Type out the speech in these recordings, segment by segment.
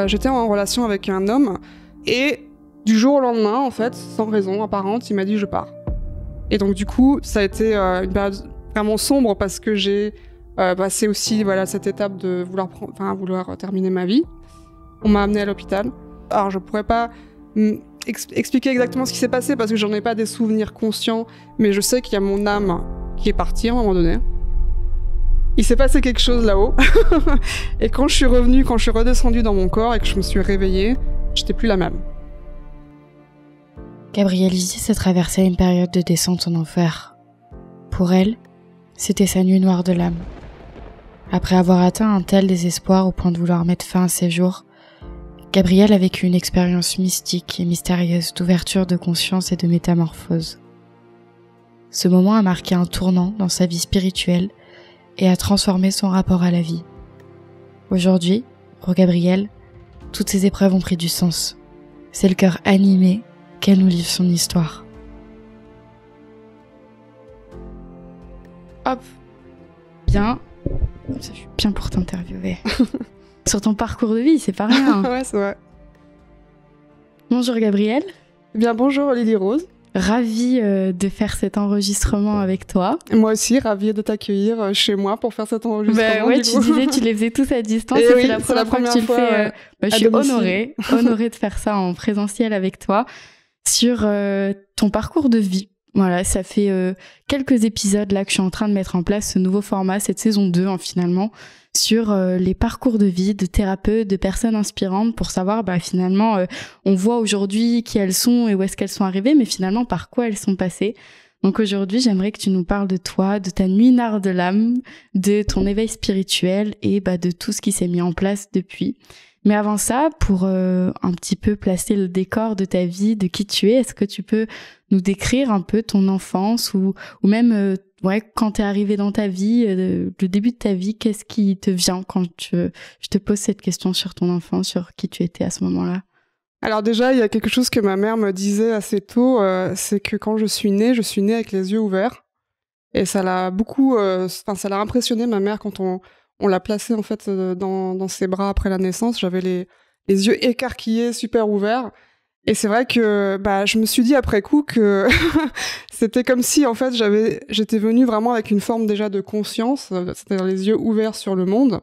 Euh, J'étais en relation avec un homme et du jour au lendemain, en fait, sans raison apparente, il m'a dit je pars. Et donc du coup, ça a été euh, une période vraiment sombre parce que j'ai euh, passé aussi voilà cette étape de vouloir enfin vouloir terminer ma vie. On m'a amené à l'hôpital. Alors je pourrais pas mm, ex- expliquer exactement ce qui s'est passé parce que j'en ai pas des souvenirs conscients, mais je sais qu'il y a mon âme qui est partie à un moment donné. Il s'est passé quelque chose là-haut. et quand je suis revenue, quand je suis redescendue dans mon corps et que je me suis réveillée, j'étais plus la même. Gabrielle Isis a traversé une période de descente en enfer. Pour elle, c'était sa nuit noire de l'âme. Après avoir atteint un tel désespoir au point de vouloir mettre fin à ses jours, Gabrielle a vécu une expérience mystique et mystérieuse d'ouverture de conscience et de métamorphose. Ce moment a marqué un tournant dans sa vie spirituelle et a transformé son rapport à la vie. Aujourd'hui, pour Gabrielle, toutes ces épreuves ont pris du sens. C'est le cœur animé qu'elle nous livre son histoire. Hop. Bien. Ça, je suis bien pour t'interviewer. Sur ton parcours de vie, c'est pas rien. ouais, c'est vrai. Bonjour Gabrielle. Eh bien, bonjour Lily Rose. Ravie euh, de faire cet enregistrement avec toi. Moi aussi, ravie de t'accueillir euh, chez moi pour faire cet enregistrement. Bah ouais, tu coup. disais, tu les faisais tous à distance. Eh et oui, c'est la première fois que tu le fais. euh, bah, je suis domicile. honorée, honorée de faire ça en présentiel avec toi sur euh, ton parcours de vie. Voilà, ça fait euh, quelques épisodes là que je suis en train de mettre en place ce nouveau format, cette saison 2 hein, finalement, sur euh, les parcours de vie de thérapeutes, de personnes inspirantes pour savoir bah, finalement, euh, on voit aujourd'hui qui elles sont et où est-ce qu'elles sont arrivées, mais finalement par quoi elles sont passées. Donc aujourd'hui, j'aimerais que tu nous parles de toi, de ta nuit noire de l'âme, de ton éveil spirituel et bah, de tout ce qui s'est mis en place depuis. Mais avant ça, pour euh, un petit peu placer le décor de ta vie, de qui tu es, est-ce que tu peux nous décrire un peu ton enfance ou, ou même euh, ouais, quand t'es arrivé dans ta vie, euh, le début de ta vie, qu'est-ce qui te vient quand tu, je te pose cette question sur ton enfance, sur qui tu étais à ce moment-là? Alors déjà, il y a quelque chose que ma mère me disait assez tôt, euh, c'est que quand je suis née, je suis née avec les yeux ouverts. Et ça l'a beaucoup, euh, enfin ça l'a impressionné ma mère quand on, l'a placée en fait euh, dans, dans ses bras après la naissance. J'avais les, les yeux écarquillés, super ouverts. Et c'est vrai que bah, je me suis dit après coup que c'était comme si en fait j'avais, j'étais venue vraiment avec une forme déjà de conscience, c'est-à-dire les yeux ouverts sur le monde,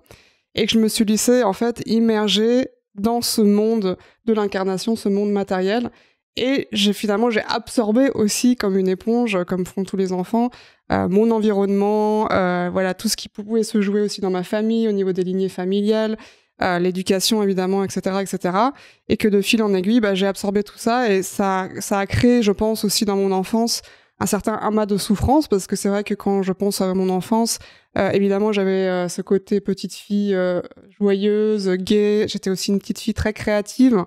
et que je me suis laissée en fait immerger dans ce monde de l'incarnation, ce monde matériel. Et j'ai finalement j'ai absorbé aussi comme une éponge, comme font tous les enfants, euh, mon environnement, euh, voilà tout ce qui pouvait se jouer aussi dans ma famille, au niveau des lignées familiales, euh, l'éducation évidemment, etc., etc. Et que de fil en aiguille, bah, j'ai absorbé tout ça et ça ça a créé, je pense aussi dans mon enfance, un certain amas de souffrance parce que c'est vrai que quand je pense à mon enfance, euh, évidemment j'avais euh, ce côté petite fille euh, joyeuse, gaie. J'étais aussi une petite fille très créative.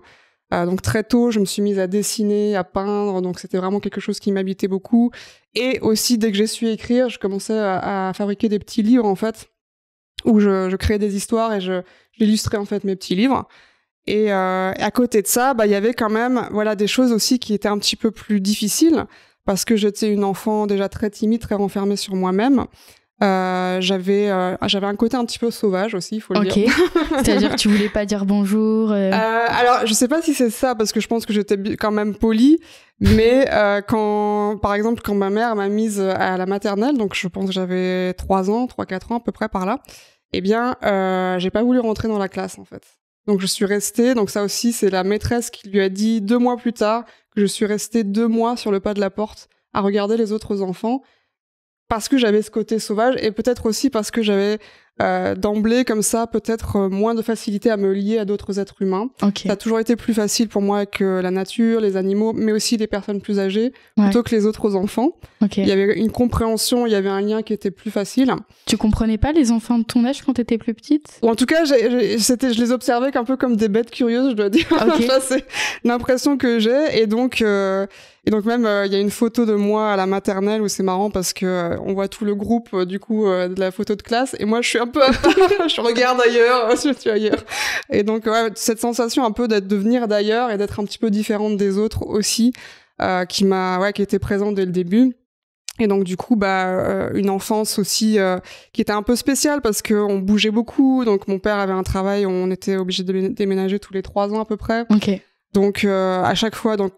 Euh, donc très tôt, je me suis mise à dessiner, à peindre, donc c'était vraiment quelque chose qui m'habitait beaucoup. Et aussi, dès que j'ai su écrire, je commençais à, à fabriquer des petits livres en fait, où je, je créais des histoires et je j'illustrais en fait mes petits livres. Et euh, à côté de ça, bah il y avait quand même voilà des choses aussi qui étaient un petit peu plus difficiles parce que j'étais une enfant déjà très timide, très renfermée sur moi-même. Euh, j'avais euh, j'avais un côté un petit peu sauvage aussi, il faut le Ok. dire. C'est-à-dire que tu voulais pas dire bonjour. euh, alors, je sais pas si c'est ça, parce que je pense que j'étais quand même polie, mais quand, par exemple, quand ma mère m'a mise à la maternelle, donc je pense que j'avais 3 ans, 3-4 ans à peu près par là, eh bien, euh, j'ai pas voulu rentrer dans la classe, en fait. Donc je suis restée, donc ça aussi, c'est la maîtresse qui lui a dit deux mois plus tard que je suis restée deux mois sur le pas de la porte à regarder les autres enfants, parce que j'avais ce côté sauvage, et peut-être aussi parce que j'avais euh, d'emblée comme ça peut-être euh, moins de facilité à me lier à d'autres êtres humains. ok. Ça a toujours été plus facile pour moi que la nature, les animaux, mais aussi les personnes plus âgées, Ouais. plutôt que les autres enfants. Ok. Il y avait une compréhension, il y avait un lien qui était plus facile. Tu comprenais pas les enfants de ton âge quand t'étais plus petite? Ou en tout cas, j'ai- j'ai- c'était, je les observais qu'un peu comme des bêtes curieuses, je dois dire. Ok. Ça, c'est l'impression que j'ai. Et donc, euh, et donc même, euh, il y a une photo de moi à la maternelle où c'est marrant parce que euh, on voit tout le groupe euh, du coup de la photo de classe et moi je suis un peu je regarde ailleurs, je suis ailleurs. Et donc ouais, cette sensation un peu d'être de venir d'ailleurs et d'être un petit peu différente des autres aussi, euh, qui m'a ouais qui était présente dès le début. Et donc du coup, bah, euh, une enfance aussi euh, qui était un peu spéciale parce que on bougeait beaucoup. Donc mon père avait un travail, on était obligé de déménager tous les trois ans à peu près. Ok. Donc euh, à chaque fois, donc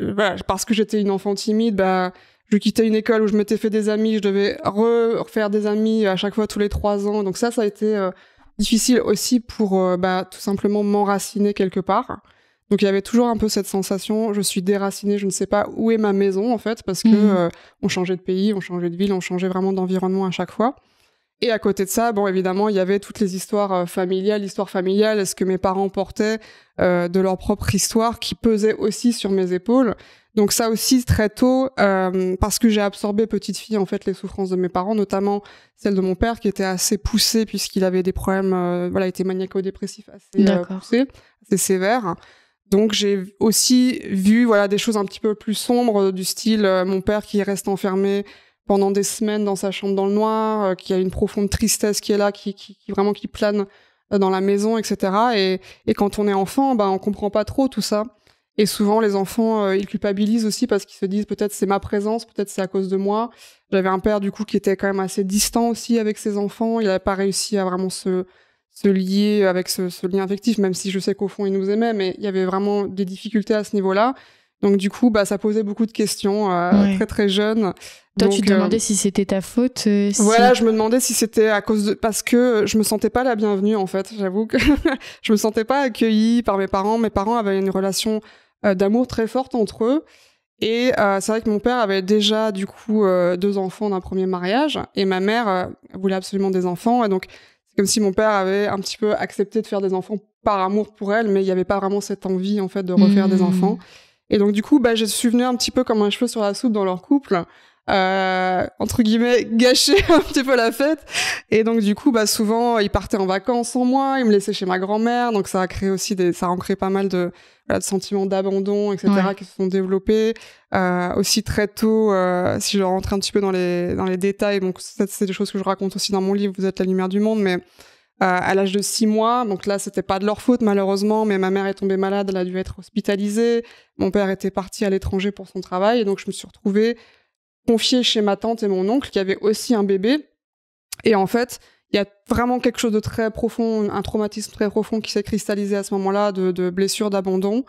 voilà, parce que j'étais une enfant timide, bah je quittais une école où je m'étais fait des amis, je devais refaire des amis à chaque fois tous les trois ans. Donc ça, ça a été difficile aussi pour bah, tout simplement m'enraciner quelque part. Donc il y avait toujours un peu cette sensation, je suis déracinée, je ne sais pas où est ma maison en fait, parce que mmh. euh, on changeait de pays, on changeait de ville, on changeait vraiment d'environnement à chaque fois. Et à côté de ça, bon évidemment, il y avait toutes les histoires euh, familiales, l'histoire familiale, est-ce que mes parents portaient euh, de leur propre histoire qui pesait aussi sur mes épaules. Donc ça aussi très tôt, parce que j'ai absorbé petite fille en fait les souffrances de mes parents, notamment celle de mon père qui était assez poussée puisqu'il avait des problèmes, voilà, il était maniaco-dépressif assez poussé, assez sévère. Donc j'ai aussi vu voilà des choses un petit peu plus sombres du style euh, mon père qui reste enfermé pendant des semaines dans sa chambre dans le noir, euh, qui a une profonde tristesse qui est là, qui, qui, vraiment qui plane euh, dans la maison, etc. Et, et quand on est enfant, ben on comprend pas trop tout ça. Et souvent les enfants ils culpabilisent aussi parce qu'ils se disent peut-être c'est ma présence, peut-être c'est à cause de moi. J'avais un père du coup qui était quand même assez distant aussi avec ses enfants. Il n'avait pas réussi à vraiment se se lier avec ce, ce, lien affectif, même si je sais qu'au fond il nous aimait, mais il y avait vraiment des difficultés à ce niveau-là. Donc du coup, bah ça posait beaucoup de questions euh, très très jeune. Toi, tu te demandais euh, si c'était ta faute. Euh, voilà, je me demandais si c'était à cause de parce que je me sentais pas la bienvenue en fait. J'avoue que je me sentais pas accueillie par mes parents. Mes parents avaient une relation d'amour très forte entre eux. Et c'est vrai que mon père avait déjà du coup deux enfants d'un premier mariage et ma mère voulait absolument des enfants et donc comme si mon père avait un petit peu accepté de faire des enfants par amour pour elle, mais il n'y avait pas vraiment cette envie en fait de refaire des mmh. enfants. Et donc du coup, bah, je suis venue un petit peu comme un cheveu sur la soupe dans leur couple euh, entre guillemets gâcher un petit peu la fête. Et donc du coup bah souvent ils partaient en vacances sans moi ils me laissaient chez ma grand-mère. Donc ça a créé aussi des ça a ancré pas mal de, de sentiments d'abandon etc qui se sont développés euh, aussi très tôt euh, si je rentre un petit peu dans les dans les détails. Donc c'est des choses que je raconte aussi dans mon livre vous êtes la lumière du monde. Mais à l'âge de six mois. Donc là, c'était pas de leur faute malheureusement, mais ma mère est tombée malade, elle a dû être hospitalisée. Mon père était parti à l'étranger pour son travail, et donc je me suis retrouvée confié chez ma tante et mon oncle qui avaient aussi un bébé. Et en fait, il y a vraiment quelque chose de très profond, un traumatisme très profond qui s'est cristallisé à ce moment-là, de, de blessures d'abandon,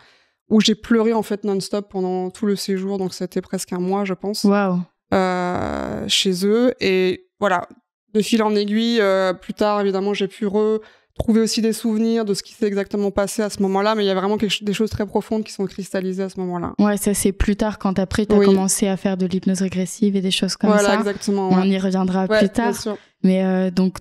où j'ai pleuré en fait non-stop pendant tout le séjour, donc c'était presque un mois, je pense, wow. euh, chez eux. Et voilà, de fil en aiguille, euh, plus tard, évidemment, j'ai pu re trouver aussi des souvenirs de ce qui s'est exactement passé à ce moment-là, mais il y a vraiment des choses très profondes qui sont cristallisées à ce moment-là. Ouais, ça c'est plus tard quand après tu as commencé à faire de l'hypnose régressive et des choses comme ça. Voilà, exactement. On y reviendra plus tard. Mais euh, donc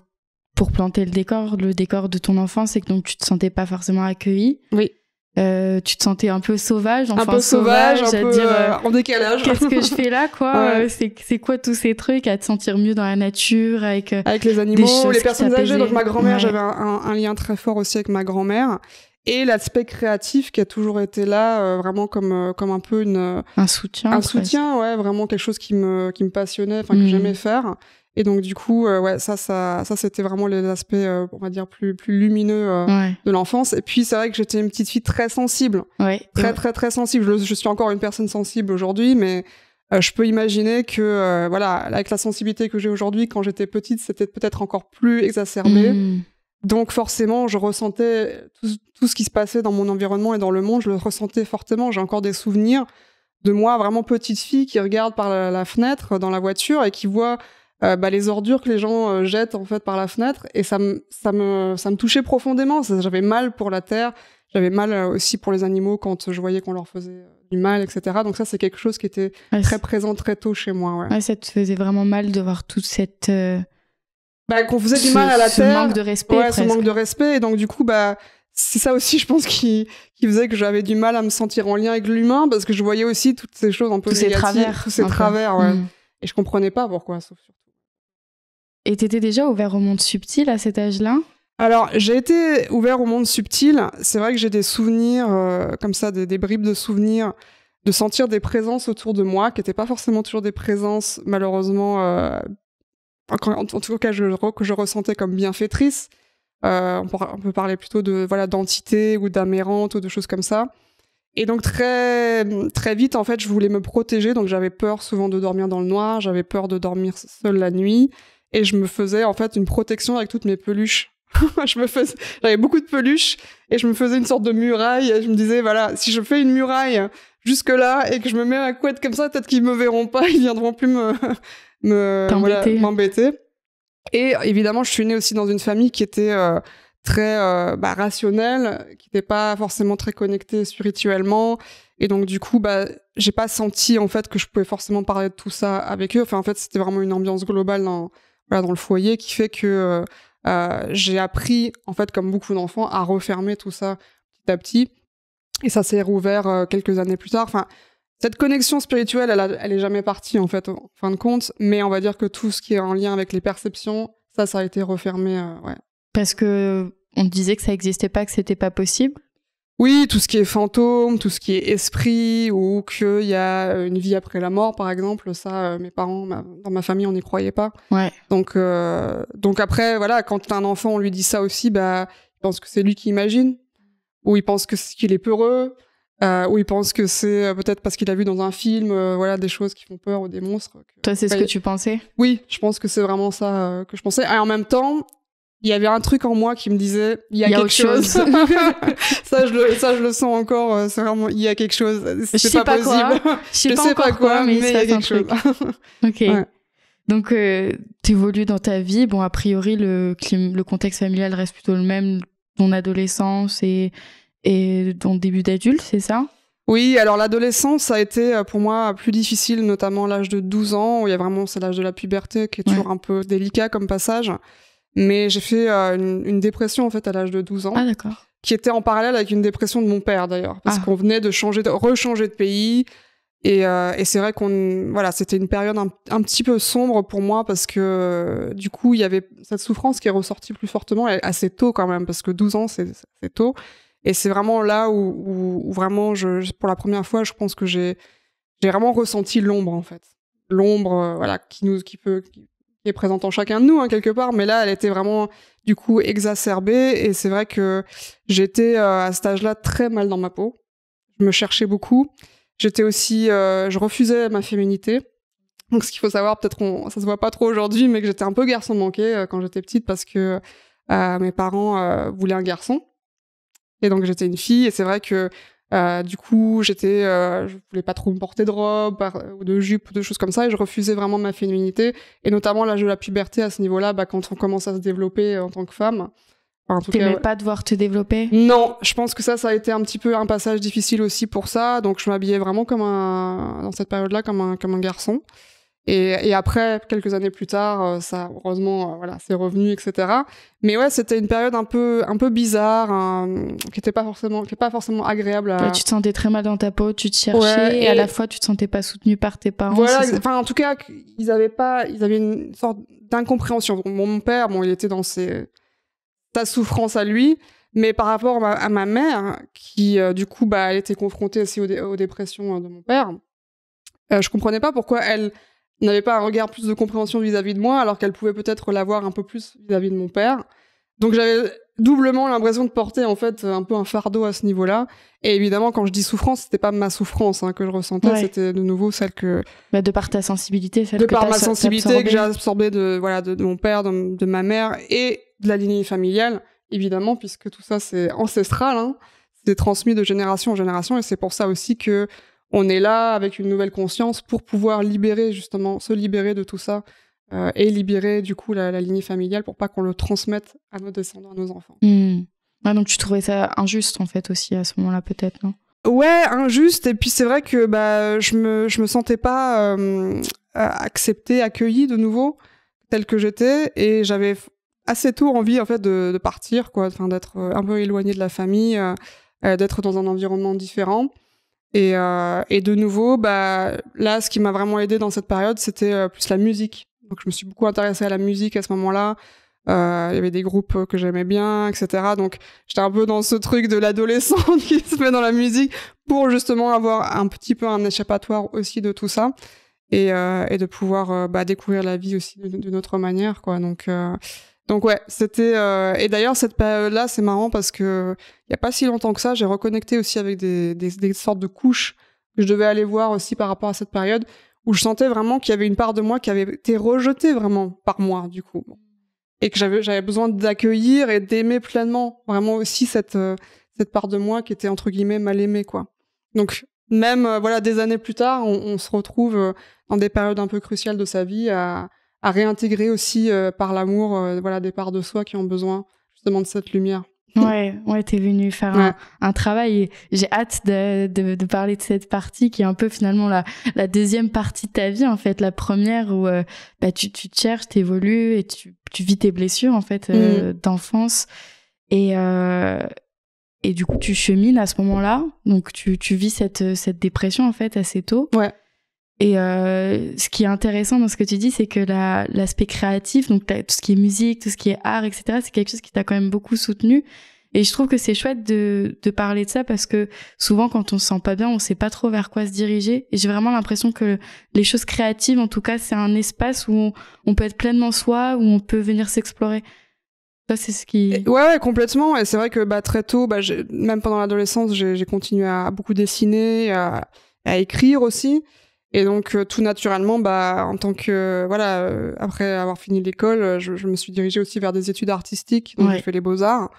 pour planter le décor, le décor de ton enfance, c'est que donc tu te sentais pas forcément accueilli. Oui. Euh, tu te sentais un peu sauvage, un peu sauvage, un peu dire, euh, en décalage. Qu'est-ce que je fais là, quoi ouais. C'est c'est quoi tous ces trucs à te sentir mieux dans la nature, avec avec les animaux, les personnes âgées. Donc ma grand-mère, j'avais un, un, lien très fort aussi avec ma grand-mère et l'aspect créatif qui a toujours été là, vraiment comme comme un peu une un soutien, un soutien, ouais, vraiment quelque chose qui me qui me passionnait, enfin que mmh. j'aimais faire. Et donc du coup, euh, ouais, ça, ça, ça, c'était vraiment les aspects, euh, on va dire plus plus lumineux euh, de l'enfance. Et puis c'est vrai que j'étais une petite fille très sensible, ouais. très très très sensible. Je, je, suis encore une personne sensible aujourd'hui, mais je peux imaginer que voilà, avec la sensibilité que j'ai aujourd'hui, quand j'étais petite, c'était peut-être encore plus exacerbé. Mmh. Donc forcément, je ressentais tout, tout, ce qui se passait dans mon environnement et dans le monde, je le ressentais fortement. J'ai encore des souvenirs de moi vraiment petite fille qui regarde par la, la fenêtre dans la voiture et qui voit euh, bah, les ordures que les gens euh, jettent en fait par la fenêtre et ça me ça me ça me touchait profondément j'avais mal pour la terre j'avais mal euh, aussi pour les animaux quand je voyais qu'on leur faisait du mal etc donc ça c'est quelque chose qui était très présent très tôt chez moi ouais. ouais. ça te faisait vraiment mal de voir toute cette bah, qu'on faisait du mal à la ce terre manque de respect ouais, ce manque de respect et donc du coup bah c'est ça aussi, je pense, qui, qui faisait que j'avais du mal à me sentir en lien avec l'humain, parce que je voyais aussi toutes ces choses un peu tous négatives, ces travers, tous ces travers, ouais. Mm. Et je comprenais pas pourquoi, sauf surtout. Et t'étais déjà ouvert au monde subtil à cet âge-là? Alors, j'ai été ouvert au monde subtil. C'est vrai que j'ai des souvenirs, euh, comme ça, des, bribes de souvenirs, de sentir des présences autour de moi, qui n'étaient pas forcément toujours des présences, malheureusement, euh, en, tout cas, que je ressentais comme bienfaitrices. Euh, on, peut, parler plutôt de voilà d'entité ou d'amérante ou de choses comme ça. et donc très très vite en fait je voulais me protéger donc j'avais peur souvent de dormir dans le noir j'avais peur de dormir seule la nuit et je me faisais en fait une protection avec toutes mes peluches je me faisais j'avais beaucoup de peluches et je me faisais une sorte de muraille et je me disais voilà si je fais une muraille jusque là et que je me mets à couette comme ça peut-être qu'ils me verront pas ils viendront plus me me m'embêter et évidemment je suis née aussi dans une famille qui était euh, très euh, bah, rationnel, qui n'était pas forcément très connecté spirituellement. Et donc du coup, bah, j'ai pas senti en fait que je pouvais forcément parler de tout ça avec eux. Enfin, en fait, c'était vraiment une ambiance globale dans, voilà, dans le foyer qui fait que euh, euh j'ai appris, en fait, comme beaucoup d'enfants, à refermer tout ça petit à petit. Et ça s'est rouvert euh, quelques années plus tard. Enfin, cette connexion spirituelle, elle, elle est jamais partie en fait, en fin de compte. Mais on va dire que tout ce qui est en lien avec les perceptions, ça, ça a été refermé. ouais, parce que on disait que ça n'existait pas, que c'était pas possible. Oui, tout ce qui est fantôme, tout ce qui est esprit, ou qu'il y a une vie après la mort, par exemple, ça, euh, mes parents, dans ma famille, on n'y croyait pas. Ouais. Donc, euh, donc après, voilà, quand un enfant, on lui dit ça aussi, bah, il pense que c'est lui qui imagine, ou il pense que qu'il est peureux, euh, ou il pense que c'est euh, peut-être parce qu'il a vu dans un film, voilà, des choses qui font peur ou des monstres. Toi, c'est ce que tu pensais? Oui, je pense que c'est vraiment ça que je pensais. Et en même temps, il y avait un truc en moi qui me disait il y a, quelque chose, ça je le ça je le sens encore euh, c'est vraiment il y a quelque chose. C'est pas, pas, possible. Quoi. je sais, pas, pas, quoi, mais, il y a quelque chose. Ok. Donc euh, tu évolues dans ta vie. Bon a priori le le contexte familial reste plutôt le même ton adolescence et et ton début d'adulte c'est ça? Oui, alors l'adolescence a été euh, pour moi plus difficile, notamment l'âge de 12 ans, où il y a vraiment c'est l'âge de la puberté qui est toujours un peu délicat comme passage. Mais j'ai fait euh, une, une, dépression en fait à l'âge de 12 ans. Ah d'accord. Qui était en parallèle avec une dépression de mon père d'ailleurs, parce ah. qu'on venait de changer, de rechanger de pays. Et, euh, et c'est vrai qu'on, voilà, c'était une période un, un, petit peu sombre pour moi parce que du coup il y avait cette souffrance qui est ressortie plus fortement assez tôt quand même, parce que 12 ans c'est tôt. Et c'est vraiment là où, où, où, vraiment, je, pour la première fois, je pense que j'ai j'ai vraiment ressenti l'ombre en fait, l'ombre, euh, voilà, qui nous, qui peut, qui, qui est présente en chacun de nous hein, quelque part, mais là elle était vraiment du coup exacerbée et c'est vrai que j'étais euh, à cet âge-là très mal dans ma peau. Je me cherchais beaucoup. J'étais aussi, euh, je refusais ma féminité. Donc ce qu'il faut savoir, peut-être ça se voit pas trop aujourd'hui, mais que j'étais un peu garçon manqué euh, quand j'étais petite parce que mes parents voulaient un garçon et donc j'étais une fille et c'est vrai que euh, du coup, j'étais, euh, je voulais pas trop me porter de robe ou de jupe ou de choses comme ça, et je refusais vraiment ma féminité, et notamment l'âge de la puberté à ce niveau-là, bah, quand on commence à se développer en tant que femme. Enfin, en T'aimais pas devoir te développer? Non, je pense que ça, ça a été un petit peu un passage difficile aussi pour ça, donc je m'habillais vraiment comme un, dans cette période-là, comme un, comme un garçon. Et, et, après, quelques années plus tard, euh, ça, heureusement, euh, voilà, c'est revenu, etc. Mais ouais, c'était une période un peu, un peu bizarre, qui était pas forcément, qui est pas forcément agréable. À... tu te sentais très mal dans ta peau, tu te cherchais, et... à la fois, tu te sentais pas soutenu par tes parents. Voilà, enfin, en tout cas, ils avaient pas, ils avaient une sorte d'incompréhension. Mon, père, bon, il était dans ses, sa souffrance à lui, mais par rapport à ma, mère, qui, euh, du coup, bah, elle était confrontée aussi aux, dépressions de mon père. Euh, je comprenais pas pourquoi elle n'avait pas un regard plus de compréhension vis-à-vis de moi, alors qu'elle pouvait peut-être l'avoir un peu plus vis-à-vis de mon père. Donc j'avais doublement l'impression de porter en fait un peu un fardeau à ce niveau-là. Et évidemment, quand je dis souffrance, c'était pas ma souffrance hein, que je ressentais, c'était de nouveau celle que bah, de par ta sensibilité, celle de que par ma sensibilité que j'ai absorbée de voilà de, mon père, de, ma mère et de la lignée familiale, évidemment, puisque tout ça c'est ancestral, hein, c'est transmis de génération en génération, et c'est pour ça aussi que on est là avec une nouvelle conscience pour pouvoir libérer justement, se libérer de tout ça euh, et libérer du coup la, lignée familiale pour pas qu'on le transmette à nos descendants, à nos enfants. Hmm. donc tu trouvais ça injuste en fait aussi à ce moment-là peut-être, non? Ouais, injuste. Et puis c'est vrai que bah je me je me sentais pas euh, acceptée, accueillie de nouveau telle que j'étais et j'avais assez tôt envie en fait de, de partir quoi, enfin d'être un peu éloignée de la famille, euh, d'être dans un environnement différent. Et, euh, et de nouveau, bah, là, ce qui m'a vraiment aidé dans cette période, c'était euh, plus la musique. Donc, je me suis beaucoup intéressée à la musique à ce moment-là. Euh, il y avait des groupes que j'aimais bien, etc. Donc, j'étais un peu dans ce truc de l'adolescente qui se met dans la musique pour justement avoir un petit peu un échappatoire aussi de tout ça et, euh, et de pouvoir euh, bah, découvrir la vie aussi d'une autre manière, quoi. Donc, euh, Donc ouais, c'était euh, et d'ailleurs cette période-là, c'est marrant parce que il y a pas si longtemps que ça, j'ai reconnecté aussi avec des, des, des sortes de couches que je devais aller voir aussi par rapport à cette période où je sentais vraiment qu'il y avait une part de moi qui avait été rejetée vraiment par moi du coup et que j'avais j'avais besoin d'accueillir et d'aimer pleinement vraiment aussi cette euh, cette part de moi qui était entre guillemets mal aimée quoi. Donc même euh, voilà des années plus tard, on, on se retrouve euh, dans des périodes un peu cruciales de sa vie à, à réintégrer aussi par l'amour voilà des parts de soi qui ont besoin justement de cette lumière. Ouais, ouais, t'es venu faire un, un, travail. J'ai hâte de, de, de, parler de cette partie qui est un peu finalement la, la deuxième partie de ta vie, en fait. La première où euh, bah, tu, tu te cherches, t'évolues et tu, tu vis tes blessures, en fait, euh, mm. d'enfance. Et, euh, et du coup, tu chemines à ce moment-là. Donc, tu, tu vis cette, cette dépression, en fait, assez tôt. Ouais. Et euh, ce qui est intéressant dans ce que tu dis, c'est que l'aspect créatif, donc tout ce qui est musique, tout ce qui est art, etc., c'est quelque chose qui t'a quand même beaucoup soutenu. Et je trouve que c'est chouette de, parler de ça parce que souvent quand on se sent pas bien, on sait pas trop vers quoi se diriger. Et j'ai vraiment l'impression que les choses créatives, en tout cas, c'est un espace où on, peut être pleinement soi, où on peut venir s'explorer. Ça, c'est ce qui. Ouais, complètement. Et c'est vrai que bah, très tôt, bah, même pendant l'adolescence, j'ai continué à beaucoup dessiner, à écrire aussi. Et donc euh, tout naturellement, bah en tant que voilà, euh, après avoir fini l'école, je, je, me suis dirigée aussi vers des études artistiques. Donc j'ai fait les beaux arts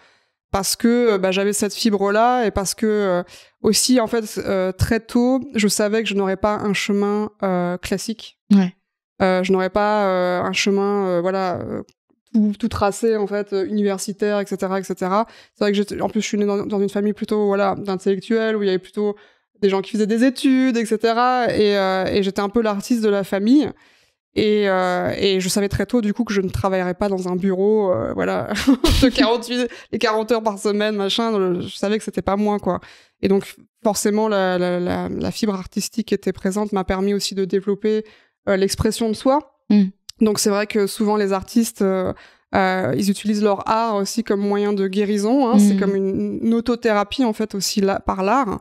parce que bah, j'avais cette fibre là et parce que euh, aussi en fait très tôt, je savais que je n'aurais pas un chemin classique. Ouais. je n'aurais pas un chemin voilà tout, tout, tracé en fait universitaire etc etc c'est vrai que en plus je suis née dans, dans une famille plutôt voilà d'intellectuels où il y avait plutôt des gens qui faisaient des études, etc. Et, euh, et j'étais un peu l'artiste de la famille. Et, euh, et, je savais très tôt du coup que je ne travaillerais pas dans un bureau, euh, voilà, de 48 les 40 heures par semaine, machin. Je savais que c'était pas moi, quoi. Et donc forcément, la, la, la, la fibre artistique qui était présente m'a permis aussi de développer l'expression de soi. Mm. Donc c'est vrai que souvent les artistes euh, ils utilisent leur art aussi comme moyen de guérison. Hein. C'est mm. comme une, une, autothérapie en fait aussi là, par l'art,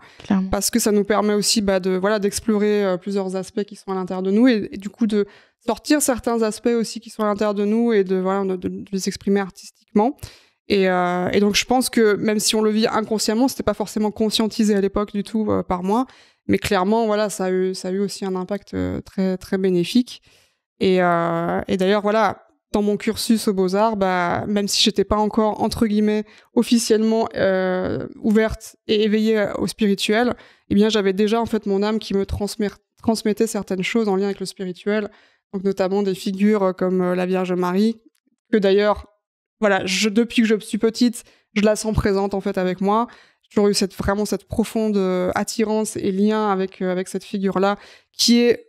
parce que ça nous permet aussi bah, de voilà d'explorer euh, plusieurs aspects qui sont à l'intérieur de nous et, du coup de sortir certains aspects aussi qui sont à l'intérieur de nous et de voilà de, de, les exprimer artistiquement. Et, euh, et, donc je pense que même si on le vit inconsciemment, c'était pas forcément conscientisé à l'époque du tout euh, par moi, mais clairement voilà ça a eu ça a eu aussi un impact euh, très très bénéfique. Et, euh, et d'ailleurs voilà dans mon cursus aux Beaux-Arts, bah, même si j'étais pas encore, entre guillemets, officiellement euh, ouverte et éveillée au spirituel, eh bien, j'avais déjà, en fait, mon âme qui me transmettait certaines choses en lien avec le spirituel, donc notamment des figures comme euh, la Vierge Marie, que d'ailleurs, voilà, depuis que je suis petite, je la sens présente, en fait, avec moi. J'ai toujours eu cette, vraiment cette profonde euh, attirance et lien avec, euh, avec cette figure-là, qui est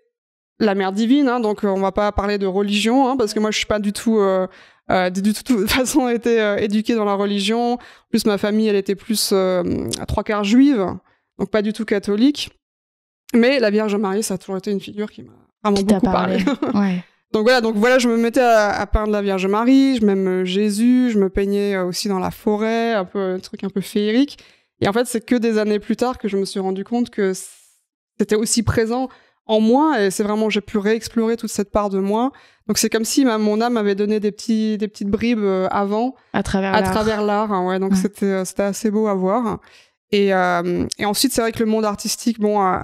la mère divine, hein, donc euh, on va pas parler de religion, hein, parce que moi je suis pas du tout, euh, euh, du tout, de toute façon été euh, éduquée dans la religion. En plus ma famille elle était plus à trois quarts juive, donc pas du tout catholique. Mais la Vierge Marie ça a toujours été une figure qui m'a vraiment qui beaucoup parlé. parlé. ouais. Donc voilà, donc voilà, je me mettais à, à peindre la Vierge Marie, je m'aime Jésus, je me peignais aussi dans la forêt, un peu un truc un peu féerique. Et en fait, c'est que des années plus tard que je me suis rendu compte que c'était aussi présent en moi et c'est vraiment j'ai pu réexplorer toute cette part de moi. Donc c'est comme si ma, mon âme m'avait donné des petits des petites bribes euh, avant. À travers à travers l'art hein, ouais. Donc ouais. c'était euh, c'était assez beau à voir. Et euh, et ensuite c'est vrai que le monde artistique bon euh,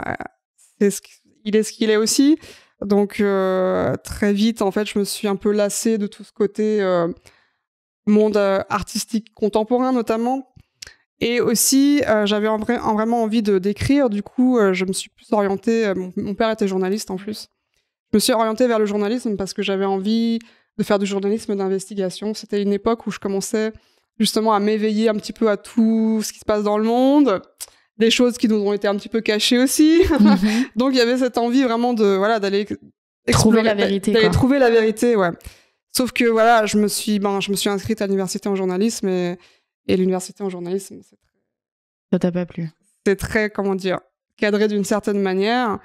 c'est ce il est ce qu'il est aussi. Donc euh, très vite en fait je me suis un peu lassée de tout ce côté monde artistique contemporain notamment et aussi, euh, j'avais en vrai, en vraiment envie de d'écrire. Du coup, euh, je me suis plus orientée. Euh, mon, mon, père était journaliste en plus. Je me suis orientée vers le journalisme parce que j'avais envie de faire du journalisme d'investigation. C'était une époque où je commençais justement à m'éveiller un petit peu à tout ce qui se passe dans le monde, des choses qui nous ont été un petit peu cachées aussi. -hmm. Donc il y avait cette envie vraiment de voilà d'aller trouver la vérité. D'aller trouver la vérité, ouais. Sauf que voilà, je me suis ben je me suis inscrite à l'université en journalisme et et l'université en journalisme, c'est très... Ça t'a pas plu C'est très, comment dire, cadré d'une certaine manière,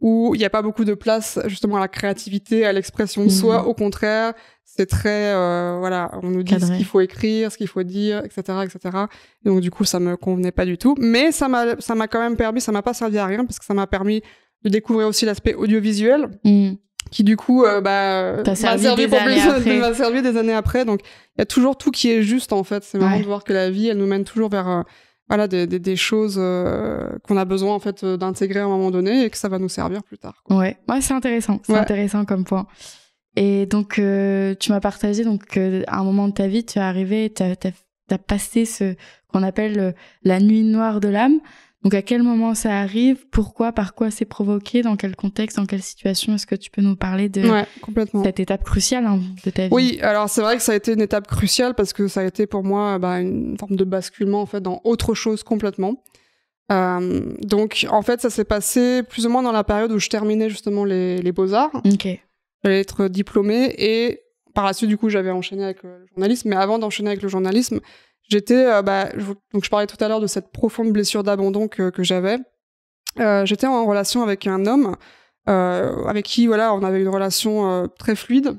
où il n'y a pas beaucoup de place justement à la créativité, à l'expression de mmh. soi. Au contraire, c'est très, euh, voilà, on nous dit cadré. ce qu'il faut écrire, ce qu'il faut dire, etc., etc. Et donc du coup, ça me convenait pas du tout. Mais ça m'a, ça m'a quand même permis, ça m'a pas servi à rien parce que ça m'a permis de découvrir aussi l'aspect audiovisuel. Mmh. Qui du coup euh, bah, m'a servi, des, servi des années après. Donc il y a toujours tout qui est juste en fait. C'est marrant de voir que la vie, elle nous mène toujours vers euh, voilà des, des, des choses euh, qu'on a besoin en fait d'intégrer à un moment donné et que ça va nous servir plus tard. Quoi. Ouais, ouais c'est intéressant, c'est intéressant comme point. Et donc tu m'as partagé donc à un moment de ta vie, tu es arrivé, tu as, as, passé ce qu'on appelle la nuit noire de l'âme. Donc à quel moment ça arrive? Pourquoi? Par quoi c'est provoqué? Dans quel contexte? Dans quelle situation? Est-ce que tu peux nous parler de cette étape cruciale hein, de ta vie? Oui, alors c'est vrai que ça a été une étape cruciale parce que ça a été pour moi bah, une forme de basculement en fait dans autre chose complètement. Euh, donc en fait ça s'est passé plus ou moins dans la période où je terminais justement les, les beaux-arts. Ok. J'allais être diplômée et par la suite du coup j'avais enchaîné avec le journalisme. Mais avant d'enchaîner avec le journalisme, J'étais, euh, bah, donc je parlais tout à l'heure de cette profonde blessure d'abandon que, que j'avais. Euh, j'étais en relation avec un homme euh, avec qui, voilà, on avait une relation très fluide.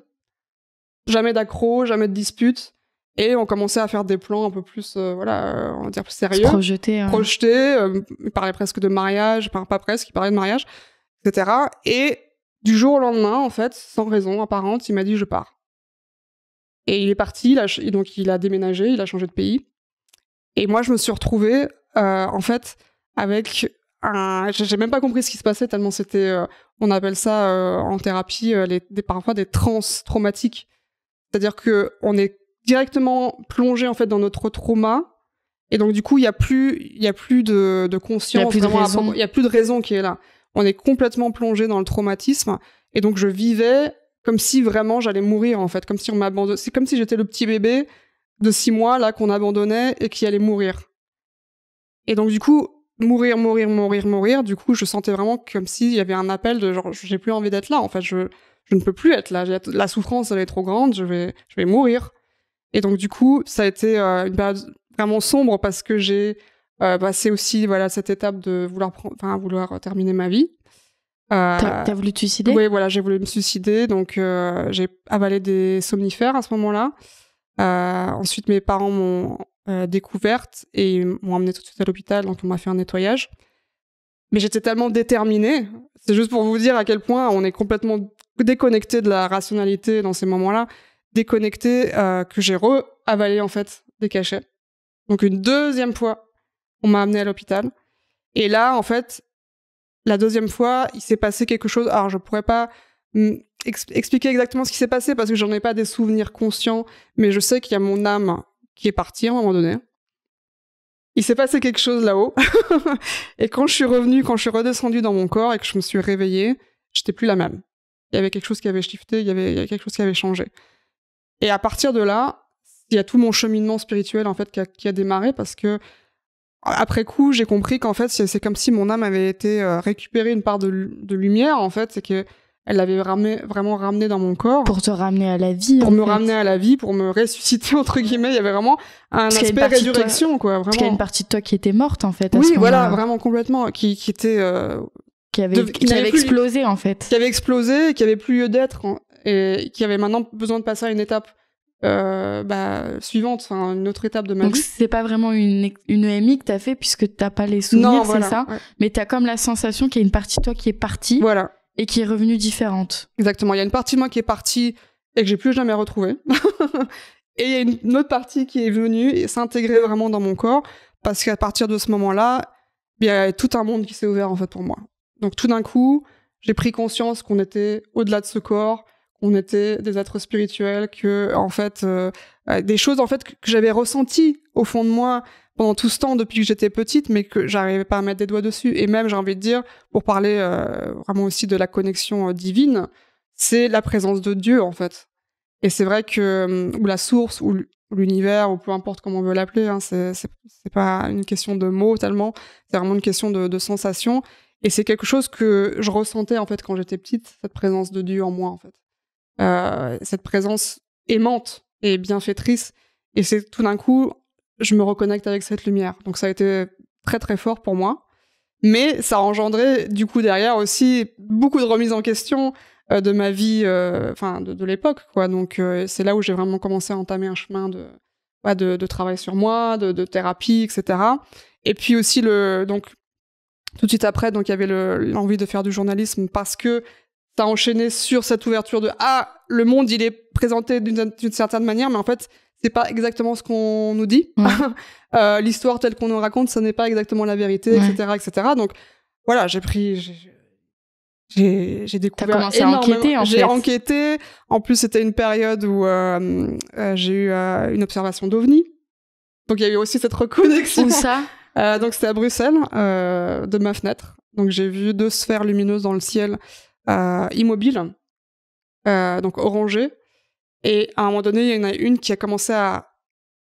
Jamais d'accro, jamais de dispute. Et on commençait à faire des plans un peu plus, euh, voilà, on va dire plus sérieux. Projeté. Hein. Projeté. il parlait presque de mariage, pas, pas presque, il parlait de mariage, etc. Et du jour au lendemain, en fait, sans raison apparente, il m'a dit je pars. Et il est parti, il a, donc il a déménagé, il a changé de pays. Et moi, je me suis retrouvée, euh, en fait, avec un. J'ai même pas compris ce qui se passait tellement c'était. Euh, on appelle ça euh, en thérapie les, des, parfois des trans traumatiques. C'est-à-dire que on est directement plongé en fait dans notre trauma. Et donc du coup, il y a plus, il y a plus de, de conscience, il y a plus de raison. Il y a plus de raison qui est là. On est complètement plongé dans le traumatisme. Et donc je vivais comme si vraiment j'allais mourir en fait, comme si on m'abandonnait. C'est comme si j'étais le petit bébé de six mois là qu'on abandonnait et qui allait mourir. Et donc du coup, mourir, mourir, mourir, mourir. Du coup, je sentais vraiment comme s'il y avait un appel de genre j'ai plus envie d'être là. En fait, je ne peux plus être là. La souffrance elle est trop grande. Je vais je vais mourir. Et donc du coup, ça a été euh, une période vraiment sombre parce que j'ai euh, passé aussi voilà cette étape de vouloir enfin vouloir terminer ma vie. Euh, T'as voulu te suicider? Oui, voilà, j'ai voulu me suicider, donc euh, j'ai avalé des somnifères à ce moment-là. Euh, ensuite, mes parents m'ont euh, découverte et m'ont emmené tout de suite à l'hôpital, donc on m'a fait un nettoyage. Mais j'étais tellement déterminée, c'est juste pour vous dire à quel point on est complètement déconnecté de la rationalité dans ces moments-là, déconnecté que j'ai re-avalé en fait des cachets. Donc une deuxième fois, on m'a amené à l'hôpital. Et là, en fait, la deuxième fois, il s'est passé quelque chose. Alors, je pourrais pas mm, expliquer exactement ce qui s'est passé parce que j'en ai pas des souvenirs conscients, mais je sais qu'il y a mon âme qui est partie à un moment donné. Il s'est passé quelque chose là-haut. et quand je suis revenue, quand je suis redescendue dans mon corps et que je me suis réveillée, j'étais plus la même. Il y avait quelque chose qui avait shifté, il y avait, quelque chose qui avait changé. Et à partir de là, il y a tout mon cheminement spirituel en fait qui a démarré parce que après coup, j'ai compris qu'en fait, c'est comme si mon âme avait été euh, récupérée une part de, de lumière, en fait, c'est que elle l'avait ramené, vraiment ramené dans mon corps. Pour te ramener à la vie. Pour me ramener à la vie, pour me ressusciter, entre guillemets. Il y avait vraiment un aspect résurrection, quoi. Vraiment. Parce qu'il y a une partie de toi qui était morte, en fait. À oui, voilà, vraiment complètement. Qui, qui était. Euh, qui avait, qui avait explosé, en fait. Qui avait explosé, qui avait plus lieu d'être, et qui avait maintenant besoin de passer à une étape euh, bah, suivante, enfin une autre étape de ma Donc, vie. Donc c'est pas vraiment une, une EMI que t'as fait puisque t'as pas les souvenirs, c'est ça. Ouais. Mais t'as comme la sensation qu'il y a une partie de toi qui est partie. Voilà. Et qui est revenue différente. Exactement. Il y a une partie de moi qui est partie et que j'ai plus jamais retrouvée. et il y a une autre partie qui est venue et s'intégrer vraiment dans mon corps parce qu'à partir de ce moment-là, il y a tout un monde qui s'est ouvert en fait pour moi. Donc tout d'un coup, j'ai pris conscience qu'on était au-delà de ce corps, on était des êtres spirituels, que en fait euh, euh, des choses en fait que, j'avais ressenties au fond de moi pendant tout ce temps depuis que j'étais petite, mais que j'arrivais pas à mettre des doigts dessus. Et même j'ai envie de dire, pour parler euh, vraiment aussi de la connexion divine, c'est la présence de Dieu en fait. Et c'est vrai que ou la source ou l'univers ou peu importe comment on veut l'appeler, hein, c'est pas une question de mots tellement, c'est vraiment une question de, de sensation. Et c'est quelque chose que je ressentais en fait quand j'étais petite, cette présence de Dieu en moi en fait. Euh, cette présence aimante et bienfaitrice. Et c'est tout d'un coup, je me reconnecte avec cette lumière. Donc ça a été très très fort pour moi. Mais ça a engendré du coup derrière aussi beaucoup de remises en question euh, de ma vie, euh, enfin de, l'époque. Donc c'est là où j'ai vraiment commencé à entamer un chemin de ouais, de, travail sur moi, de, thérapie, etc. Et puis aussi le donc tout de suite après il y avait l'envie de faire du journalisme parce que ça a enchaîné sur cette ouverture de ah le monde il est présenté d'une certaine manière, mais en fait c'est pas exactement ce qu'on nous dit. euh, L'histoire telle qu'on nous raconte, ce n'est pas exactement la vérité, etc., etc. Donc voilà, j'ai pris, j'ai j'ai découvert commencé à enquêter en J'ai enquêté. En plus, c'était une période où euh, euh, j'ai eu une observation d'ovni. Donc il y a eu aussi cette reconnexion. Où ça? Donc c'était à Bruxelles, de ma fenêtre. Donc j'ai vu deux sphères lumineuses dans le ciel euh, immobiles, donc orangées. Et à un moment donné, il y en a une qui a commencé à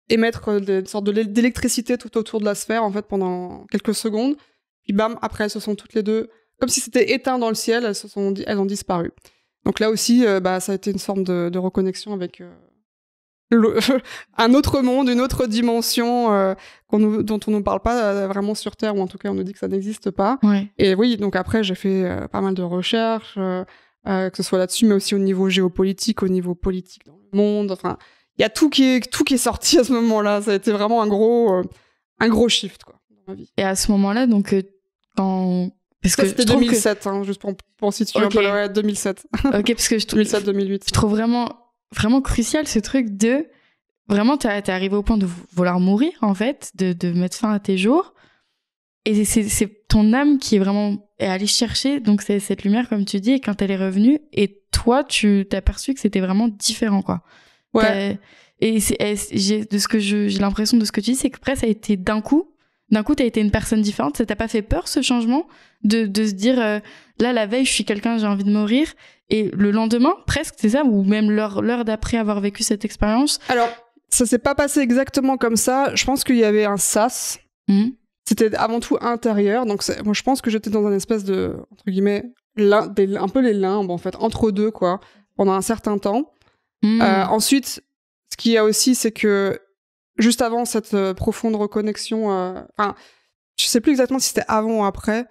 émettre des sortes d'électricité tout autour de la sphère en fait pendant quelques secondes. Puis bam, après elles se sont toutes les deux comme si c'était éteint dans le ciel, elles, se sont, elles ont disparu. Donc là aussi, euh, bah, ça a été une forme de, de reconnexion avec euh, le, un autre monde, une autre dimension euh, nous, dont on ne parle pas euh, vraiment sur Terre, ou en tout cas on nous dit que ça n'existe pas. Ouais. Et oui, donc après j'ai fait euh, pas mal de recherches, que ce soit là-dessus, mais aussi au niveau géopolitique, au niveau politique dans le monde. Enfin, il y a tout qui est tout qui est sorti à ce moment-là. Ça a été vraiment un gros un gros shift quoi dans ma vie. Et à ce moment-là, donc quand parce que c'était 2007, que... hein, juste pour, pour situer okay. un peu, ouais, 2007. ok, parce que je trouve 2007-2008. Je trouve vraiment vraiment crucial ce truc de vraiment t'es es arrivé au point de vouloir mourir en fait, de, de mettre fin à tes jours, et c'est ton âme qui est vraiment est allée chercher donc c'est cette lumière comme tu dis et quand elle est revenue et toi tu t'as perçu que c'était vraiment différent quoi. Ouais. Et, j'ai de ce que j'ai l'impression de ce que tu dis c'est que après ça a été d'un coup d'un coup, t'as été une personne différente. Ça t'a pas fait peur ce changement de, de se dire euh, là la veille je suis quelqu'un j'ai envie de mourir et le lendemain presque c'est ça ou même l'heure l'heure d'après avoir vécu cette expérience. Alors ça s'est pas passé exactement comme ça. Je pense qu'il y avait un sas. Mmh. C'était avant tout intérieur. Donc moi je pense que j'étais dans un espèce de entre guillemets des, un peu les limbes en fait entre deux quoi pendant un certain temps. Mmh. Euh, ensuite ce qu'il y a aussi c'est que juste avant cette euh, profonde reconnexion, euh, enfin, je sais plus exactement si c'était avant ou après,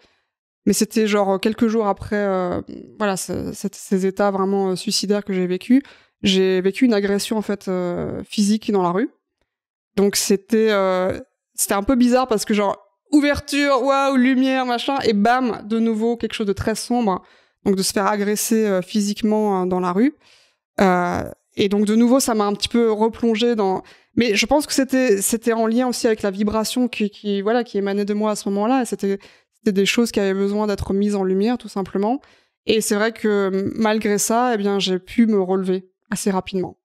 mais c'était genre quelques jours après, euh, voilà, ces états vraiment euh, suicidaires que j'ai vécu. J'ai vécu une agression en fait euh, physique dans la rue. Donc c'était c'était un peu bizarre parce que genre ouverture, waouh, lumière, machin, et bam, de nouveau quelque chose de très sombre. Donc de se faire agresser physiquement dans la rue. et donc de nouveau, ça m'a un petit peu replongé dans mais je pense que c'était c'était en lien aussi avec la vibration qui, qui voilà qui émanait de moi à ce moment-là. C'était c'était des choses qui avaient besoin d'être mises en lumière tout simplement. Et c'est vrai que malgré ça, eh bien j'ai pu me relever assez rapidement.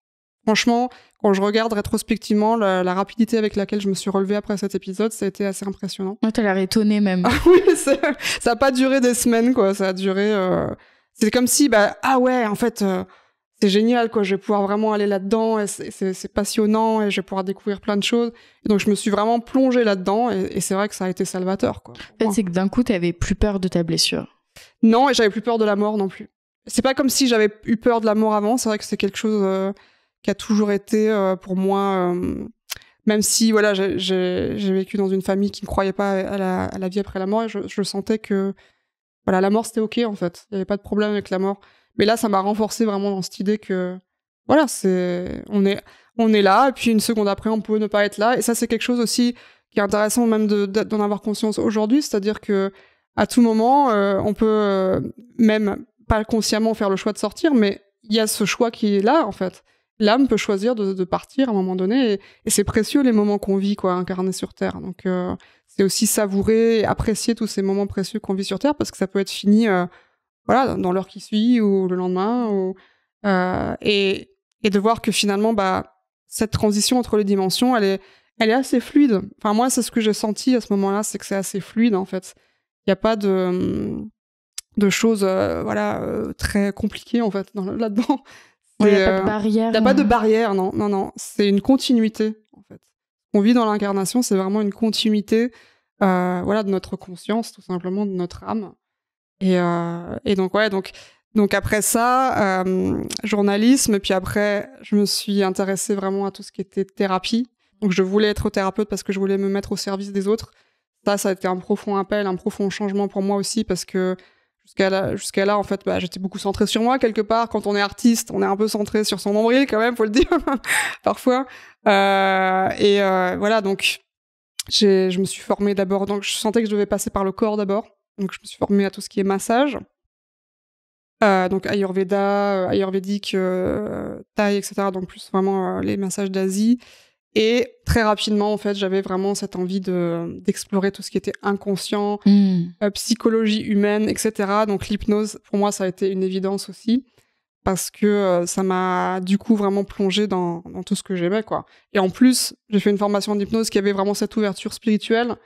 Franchement, quand je regarde rétrospectivement la, la, rapidité avec laquelle je me suis relevée après cet épisode, ça a été assez impressionnant. Oh, t'as l'air étonnée même. Ah oui, ça a pas duré des semaines quoi. Ça a duré. Euh... C'est comme si bah ah ouais en fait. Euh c'est génial quoi. Je vais pouvoir vraiment aller là-dedans et c'est passionnant et je vais pouvoir découvrir plein de choses. Et donc je me suis vraiment plongée là-dedans et, et c'est vrai que ça a été salvateur quoi. En fait c'est que d'un coup tu avais plus peur de ta blessure. Non et j'avais plus peur de la mort non plus. C'est pas comme si j'avais eu peur de la mort avant. C'est vrai que c'est quelque chose euh, qui a toujours été euh, pour moi euh, même si voilà j'ai vécu dans une famille qui ne croyait pas à la, à la vie après la mort et je, je sentais que voilà la mort c'était ok en fait. Il y avait pas de problème avec la mort mais là, ça m'a renforcé vraiment dans cette idée que, voilà, c'est, on est, on est là, et puis une seconde après, on peut ne pas être là. Et ça, c'est quelque chose aussi qui est intéressant même d'en avoir conscience aujourd'hui, c'est-à-dire que à tout moment, euh, on peut euh, même pas consciemment faire le choix de sortir, mais il y a ce choix qui est là, en fait. L'âme peut choisir de, de, partir à un moment donné, et, c'est précieux les moments qu'on vit, quoi, incarnés sur Terre. Donc, euh, c'est aussi savourer et apprécier tous ces moments précieux qu'on vit sur Terre, parce que ça peut être fini voilà, dans l'heure qui suit ou le lendemain, ou, euh, et, et de voir que finalement, bah, cette transition entre les dimensions, elle est, elle est assez fluide. Enfin, moi, c'est ce que j'ai senti à ce moment-là, c'est que c'est assez fluide, en fait. Il n'y a pas de, de choses, euh, voilà, euh, très compliquées, en fait, là-dedans. Il n'y a pas de barrière. Il n'y a pas de barrière, non, non, non. C'est une continuité, en fait. On vit dans l'incarnation, c'est vraiment une continuité, voilà, de notre conscience, tout simplement, de notre âme. Et, euh, et donc ouais, donc donc après ça, euh, journalisme, puis après, je me suis intéressée vraiment à tout ce qui était thérapie. Donc je voulais être thérapeute parce que je voulais me mettre au service des autres. Ça, ça a été un profond appel, un profond changement pour moi aussi parce que jusqu'à là, jusqu'à là, en fait, bah, j'étais beaucoup centrée sur moi quelque part. Quand on est artiste, on est un peu centré sur son nombril quand même, faut le dire parfois. Euh, et euh, voilà, donc je me suis formée d'abord. Donc je sentais que je devais passer par le corps d'abord. Donc je me suis formée à tout ce qui est massage. Euh, donc Ayurveda, euh, Ayurvédique, euh, Thaï, etc. Donc plus vraiment les massages d'Asie. Et très rapidement, en fait, j'avais vraiment cette envie de d'explorer tout ce qui était inconscient, Hmm. psychologie humaine, etc. Donc l'hypnose, pour moi, ça a été une évidence aussi parce que ça m'a du coup vraiment plongé dans, dans tout ce que j'aimais, quoi. Et en plus, j'ai fait une formation d'hypnose qui avait vraiment cette ouverture spirituelle.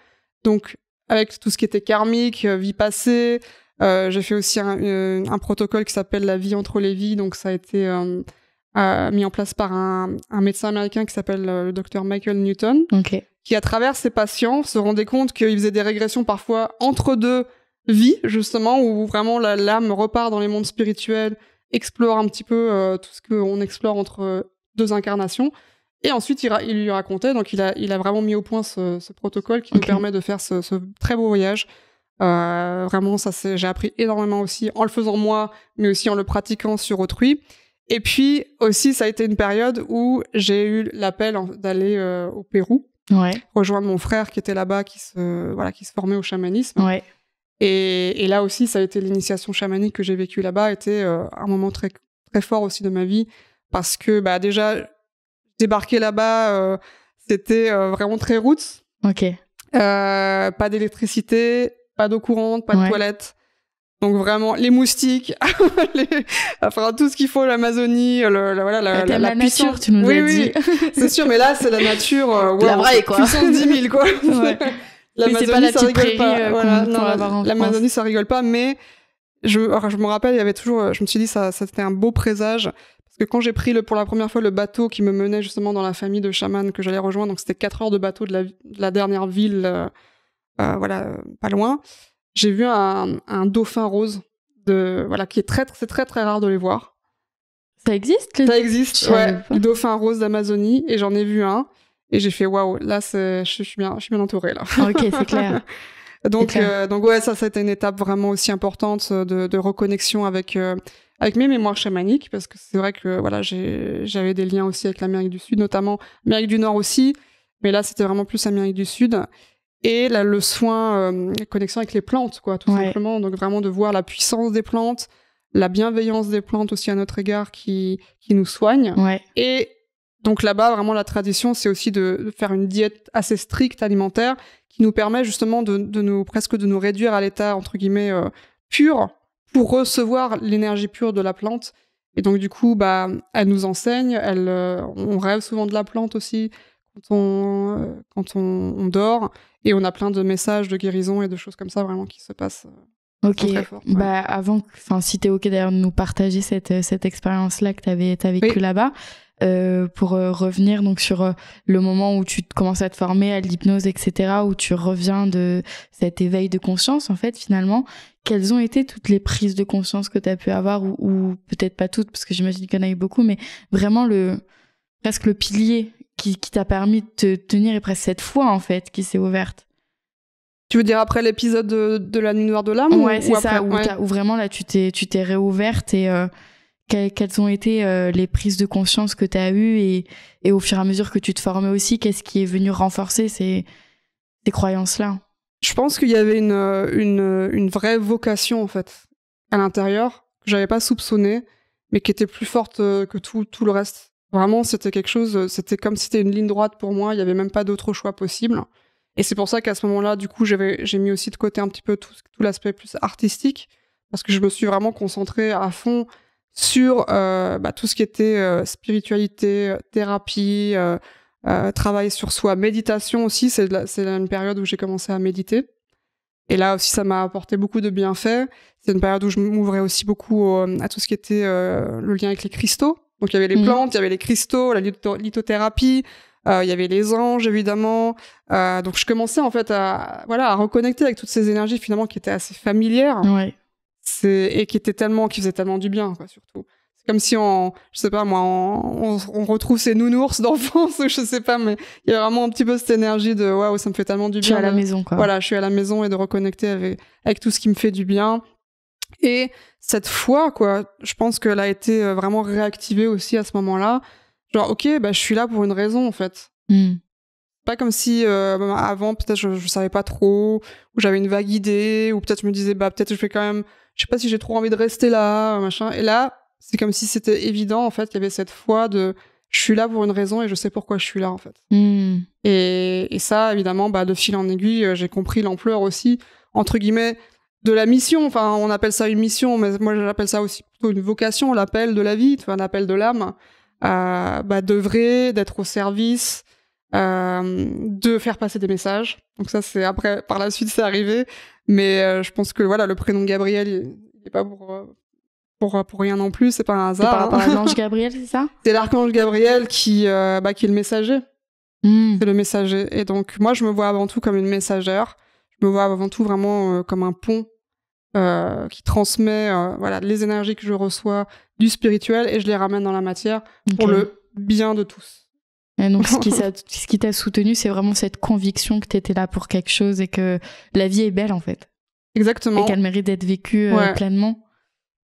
Donc avec tout ce qui était karmique, vie passée, euh, j'ai fait aussi un, euh, un protocole qui s'appelle la vie entre les vies. Donc ça a été euh, euh mis en place par un, un médecin américain qui s'appelle le docteur Michael Newton, qui à travers ses patients se rendait compte qu'il faisait des régressions parfois entre deux vies, justement, où vraiment la- l'âme repart dans les mondes spirituels, explore un petit peu euh, tout ce qu'on explore entre deux incarnations. Et ensuite, il, il lui racontait, donc il a, il a vraiment mis au point ce, ce protocole qui nous permet de faire ce, ce très beau voyage. Euh, vraiment, ça, c'est, j'ai appris énormément aussi en le faisant moi, mais aussi en le pratiquant sur autrui. Et puis aussi, ça a été une période où j'ai eu l'appel d'aller euh, au Pérou Ouais. rejoindre mon frère qui était là-bas, qui se, voilà, qui se formait au chamanisme. Ouais. Et, et là aussi, ça a été l'initiation chamanique que j'ai vécue là-bas, était euh, un moment très, très fort aussi de ma vie, parce que bah, déjà, débarquer là-bas, euh, c'était euh, vraiment très roots. Ok. Euh, pas d'électricité, pas d'eau courante, pas de Ouais. toilette. Donc vraiment, les moustiques, les- enfin tout ce qu'il faut, l'Amazonie, le, le- voilà, la, la, la, puissance. nature, tu nous oui, as oui, dit. c'est sûr, mais là, c'est la nature. euh, La vraie, quoi. Puissance 10 000, quoi. Ouais. Mais c'est pas la ça rigole pas. euh, Voilà, non, L'Amazonie, ça rigole pas, mais je, alors, je me rappelle, il y avait toujours, je me suis dit, ça, ça c'était un beau présage. Parce que quand j'ai pris le, pour la première fois le bateau qui me menait justement dans la famille de chamans que j'allais rejoindre, donc c'était 4 heures de bateau de la, de la dernière ville, euh, euh, voilà, euh, pas loin, j'ai vu un, un dauphin rose, de, voilà, qui est très, c'est très très rare de les voir. Ça existe les- Ça existe, ouais, le dauphin rose d'Amazonie, et j'en ai vu un, et j'ai fait waouh, là, c'est, je, je suis bien, je suis bien entourée là. Ok, c'est clair. Donc, clair. euh, donc ouais, ça, été une étape vraiment aussi importante de, de reconnexion avec avec mes mémoires chamaniques, parce que c'est vrai que voilà, j'avais des liens aussi avec l'Amérique du Sud, notamment Amérique du Nord aussi, mais là, c'était vraiment plus Amérique du Sud. Et là, le soin, euh, la connexion avec les plantes, quoi, tout Ouais. simplement. Donc vraiment de voir la puissance des plantes, la bienveillance des plantes aussi à notre égard qui qui nous soignent. Ouais. Et donc là-bas, vraiment, la tradition, c'est aussi de, de faire une diète assez stricte alimentaire qui nous permet justement de, de nous presque de nous réduire à l'état entre guillemets euh, pur pour recevoir l'énergie pure de la plante. Et donc du coup, bah, elle nous enseigne. Elle, euh, on rêve souvent de la plante aussi quand on euh, quand on, on dort. Et on a plein de messages de guérison et de choses comme ça vraiment qui se passent. euh, Ok. très fortes, ouais. Bah avant, enfin si t'es ok d'ailleurs de nous partager cette cette expérience là que t'avais t'as vécu Oui. là-bas, euh, pour euh, revenir donc sur euh, le moment où tu commences à te former à l'hypnose etc où tu reviens de cet éveil de conscience en fait finalement quelles ont été toutes les prises de conscience que t'as pu avoir ou, ou peut-être pas toutes parce que j'imagine qu'il y en a eu beaucoup mais vraiment le presque le pilier qui, qui t'a permis de te tenir et presque cette foi en fait qui s'est ouverte? Tu veux dire après l'épisode de, de la nuit noire de l'âme ou- Ouais, ou c'est ça, après? où, Ouais. t'as- où vraiment là tu t'es tu t'es réouverte et quelles ont été euh, les prises de conscience que tu as eues et, au fur et à mesure que tu te formais aussi, qu'est-ce qui est venu renforcer ces, ces croyances-là? Je pense qu'il y avait une, euh, euh, une vraie vocation, en fait, à l'intérieur, que j'avais pas soupçonnée, mais qui était plus forte que tout, tout le reste. Vraiment, c'était quelque chose, c'était comme si c'était une ligne droite pour moi, il y avait même pas d'autre choix possible. Et c'est pour ça qu'à ce moment-là, du coup, j'ai mis aussi de côté un petit peu tout, tout l'aspect plus artistique, parce que je me suis vraiment concentrée à fond sur euh, bah, tout ce qui était euh, spiritualité, euh, thérapie, euh, euh, travail sur soi, méditation aussi. C'est la- c'est une période où j'ai commencé à méditer. Et là aussi, ça m'a apporté beaucoup de bienfaits. C'est une période où je m'ouvrais aussi beaucoup au- à tout ce qui était euh, le lien avec les cristaux. Donc il y avait les Mhm. plantes, il y avait les cristaux, la litho- lithothérapie, euh, il y avait les anges évidemment. Euh, donc je commençais en fait à voilà à reconnecter avec toutes ces énergies finalement qui étaient assez familières Ouais. C'est et qui était tellement qui faisait tellement du bien quoi surtout c'est comme si on je sais pas moi on, on, on retrouve ces nounours d'enfance ou je sais pas mais il y a vraiment un petit peu cette énergie de waouh ça me fait tellement du Tu es bien à la maison, quoi. voilà je suis à la maison et de reconnecter avec avec tout ce qui me fait du bien et cette foi quoi je pense qu'elle a été euh, vraiment réactivée aussi à ce moment-là genre ok bah je suis là pour une raison en fait Hmm. pas comme si euh, avant peut-être je, je savais pas trop ou j'avais une vague idée ou peut-être je me disais bah peut-être je fais quand même je sais pas si j'ai trop envie de rester là machin et là c'est comme si c'était évident en fait qu'il y avait cette foi de je suis là pour une raison et je sais pourquoi je suis là en fait Hmm. et, et ça évidemment bah de fil en aiguille euh, j'ai compris l'ampleur aussi entre guillemets de la mission enfin on appelle ça une mission mais moi j'appelle ça aussi plutôt une vocation l'appel de la vie tu vois, un appel de l'âme euh, bah d'œuvrer d'être au service euh, de faire passer des messages. Donc ça, c'est après, par la suite, c'est arrivé. Mais euh, je pense que voilà, le prénom Gabriel, il n'est pas pour, euh, pour, pour rien non plus. C'est pas un C'est par hasard. rapport hein. à l'ange Gabriel, c'est ça? C'est l'archange Gabriel qui, euh, bah, qui est le messager. Hmm. C'est le messager. Et donc, moi, je me vois avant tout comme une messagère. Je me vois avant tout vraiment euh, comme un pont euh, qui transmet euh, voilà, les énergies que je reçois du spirituel et je les ramène dans la matière pour le bien de tous. Et donc, ce qui t'a soutenu, c'est vraiment cette conviction que tu étais là pour quelque chose et que la vie est belle, en fait. Exactement. Et qu'elle mérite d'être vécue euh, Ouais. pleinement.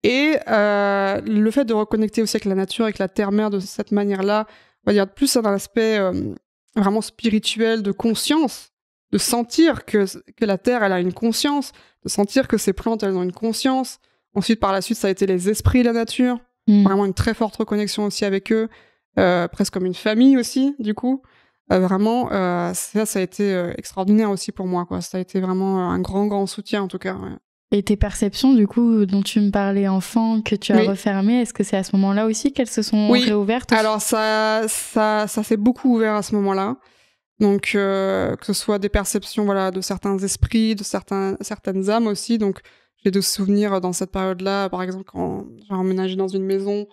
Et euh, le fait de reconnecter aussi avec la nature, avec la terre-mère de cette manière-là, on va dire plus dans l'aspect euh, vraiment spirituel, de conscience, de sentir que, que la terre, elle a une conscience, de sentir que ces plantes, elles ont une conscience. Ensuite, par la suite, ça a été les esprits de la nature, Hmm. vraiment une très forte reconnexion aussi avec eux, presque comme une famille aussi, du coup. Euh, vraiment, euh, ça, ça a été euh, extraordinaire aussi pour moi, quoi. Ça a été vraiment euh, un grand, grand soutien, en tout cas. ouais. Et tes perceptions, du coup, dont tu me parlais enfant, que tu as Oui. refermées, est-ce que c'est à ce moment-là aussi qu'elles se sont Oui. réouvertes Alors ça, ça, ça s'est beaucoup ouvert à ce moment-là. Donc euh, que ce soit des perceptions, voilà, de certains esprits, de certains, certaines âmes aussi. Donc j'ai de souvenirs dans cette période-là, par exemple quand j'ai emménagé dans une maison,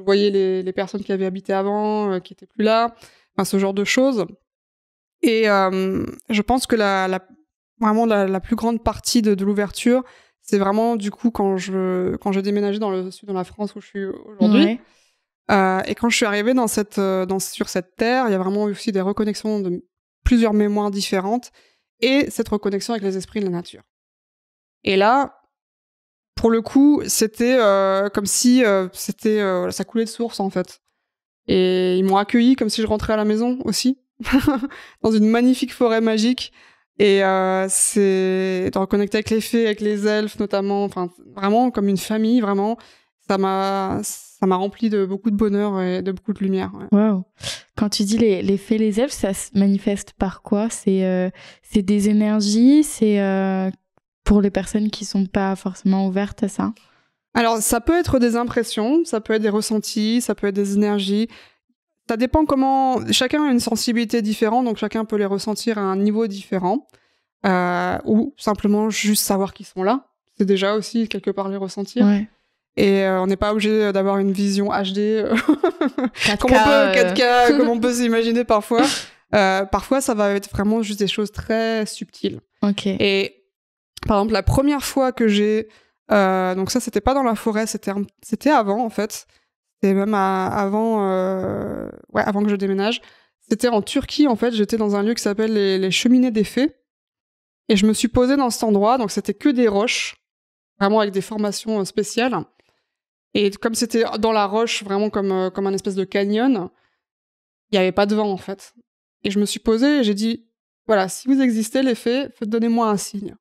je voyais les, les personnes qui avaient habité avant, euh, qui étaient plus là, enfin ce genre de choses. Et euh, je pense que la, la vraiment la, la plus grande partie de, de l'ouverture, c'est vraiment du coup quand je quand j'ai déménagé dans le sud de la France où je suis aujourd'hui. Ouais. Euh, et quand je suis arrivée dans cette, dans, sur cette terre, il y a vraiment eu aussi des reconnexions de plusieurs mémoires différentes et cette reconnexion avec les esprits de la nature. Et là, pour le coup, c'était euh, comme si euh, c'était euh, ça coulait de source en fait. Et ils m'ont accueilli comme si je rentrais à la maison aussi, dans une magnifique forêt magique. Et c'est de reconnecter avec les fées, avec les elfes notamment, enfin vraiment comme une famille, vraiment. Ça m'a ça m'a rempli de beaucoup de bonheur et de beaucoup de lumière. ouais. Waouh. Quand tu dis les, les fées, les elfes, ça se manifeste par quoi? C'est c'est des énergies C'est pour les personnes qui sont pas forcément ouvertes à ça Alors, ça peut être des impressions, ça peut être des ressentis, ça peut être des énergies. Ça dépend comment. Chacun a une sensibilité différente, donc chacun peut les ressentir à un niveau différent. Euh, ou simplement juste savoir qu'ils sont là. C'est déjà aussi quelque part les ressentir. Ouais. Et euh, on n'est pas obligé d'avoir une vision HD euh, 4K, comme on peut, euh, 4K, comme on peut s'imaginer parfois. Euh, parfois, ça va être vraiment juste des choses très subtiles. Ok. Et par exemple, la première fois que j'ai. euh, donc, ça, c'était pas dans la forêt, c'était avant, en fait. C'était même avant, euh, ouais, avant que je déménage. C'était en Turquie, en fait. J'étais dans un lieu qui s'appelle les, Cheminées des Fées. Et je me suis posée dans cet endroit. Donc, c'était que des roches, vraiment avec des formations euh, spéciales. Et comme c'était dans la roche, vraiment comme, comme un espèce de canyon, il n'y avait pas de vent, en fait. Et je me suis posée et j'ai dit voilà, si vous existez, les fées, donnez-moi un signe.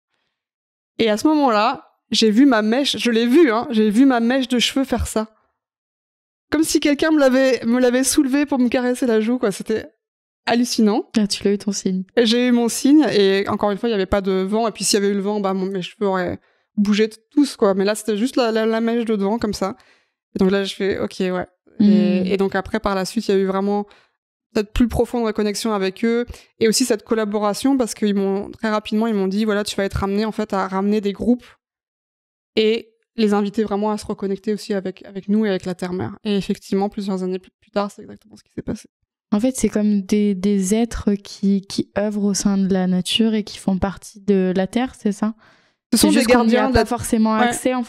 Et à ce moment-là, j'ai vu ma mèche, je l'ai vu, hein, j'ai vu ma mèche de cheveux faire ça. Comme si quelqu'un me l'avait, me l'avait soulevé pour me caresser la joue, quoi. C'était hallucinant. Ah, tu l'as eu ton signe. Et J'ai eu mon signe, et encore une fois, il n'y avait pas de vent, et puis s'il y avait eu le vent, bah, mes cheveux auraient bougé tous, quoi. Mais là, c'était juste la, la, la mèche de devant, comme ça. Et donc là, je fais, ok, ouais. Et, et donc après, par la suite, il y a eu vraiment cette plus profonde connexion avec eux et aussi cette collaboration parce qu'ils m'ont très rapidement ils m'ont dit voilà tu vas être amené en fait à ramener des groupes et les inviter vraiment à se reconnecter aussi avec avec nous et avec la terre mère et effectivement plusieurs années plus, tard c'est exactement ce qui s'est passé En fait, c'est comme des, des êtres qui, qui œuvrent au sein de la nature et qui font partie de la Terre, c'est ça? Ce sont des juste qu'on n'y gardiens a de pas la forcément Ouais. accès. en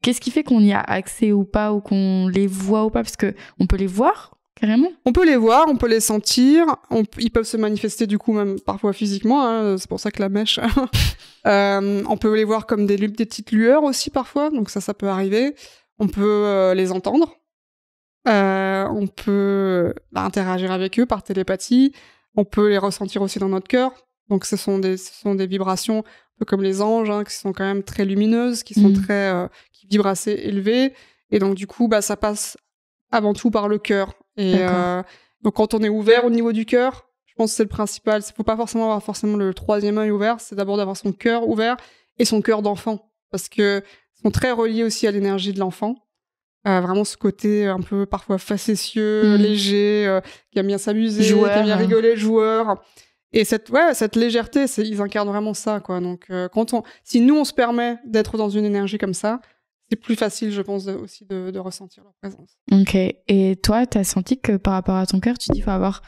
Qu'est-ce qui fait qu'on y a accès ou pas, ou qu'on les voit ou pas? Parce que on peut les voir, carrément. On peut les voir, on peut les sentir, on ils peuvent se manifester du coup même parfois physiquement, hein, c'est pour ça que la mèche. Euh, on peut les voir comme des, des petites lueurs aussi parfois, donc ça, ça peut arriver. On peut euh, les entendre. Euh, on peut bah, interagir avec eux par télépathie. On peut les ressentir aussi dans notre cœur. Donc ce sont des, ce sont des vibrations un peu comme les anges, hein, qui sont quand même très lumineuses, qui sont Mm. très, qui vibrent assez élevées. Et donc du coup, bah ça passe avant tout par le cœur. Et euh, donc quand on est ouvert au niveau du cœur, je pense que c'est le principal. Il faut pas forcément avoir forcément le troisième œil ouvert, c'est d'abord d'avoir son cœur ouvert et son cœur d'enfant, parce que ils sont très reliés aussi à l'énergie de l'enfant. Euh, vraiment ce côté un peu parfois facétieux, Mm. léger, euh, qui aime bien s'amuser, Joueur. qui aime bien rigoler, joueur. Et cette, ouais, cette légèreté, c'est, ils incarnent vraiment ça, quoi. Donc, euh, quand on, si nous, on se permet d'être dans une énergie comme ça, c'est plus facile, je pense, de- aussi de, de ressentir leur présence. Ok. Et toi, t'as senti que par rapport à ton cœur, tu dis faut avoir,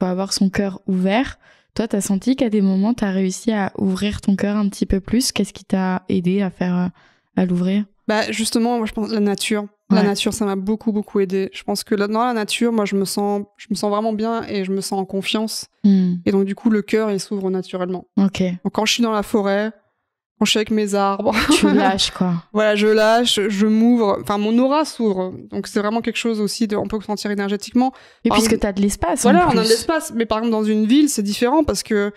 faut avoir son cœur ouvert. Toi, t'as senti qu'à des moments, t'as réussi à ouvrir ton cœur un petit peu plus? Qu'est-ce qui t'a aidé à faire, à l'ouvrir? Bah, justement, moi, je pense la nature. La nature, ça m'a beaucoup, beaucoup aidé. Je pense que dans la nature, moi, je me sens, je me sens vraiment bien et je me sens en confiance. Hmm, Et donc, du coup, le cœur, il s'ouvre naturellement. Ok. Donc, quand je suis dans la forêt, je suis avec mes arbres, Tu lâches quoi. voilà, je lâche, je m'ouvre. Enfin, mon aura s'ouvre. Donc, c'est vraiment quelque chose aussi de, on peut sentir énergétiquement. Et Par puisque exemple- t'as de l'espace. en Voilà, on a de l'espace. Mais par exemple, dans une ville, c'est différent parce que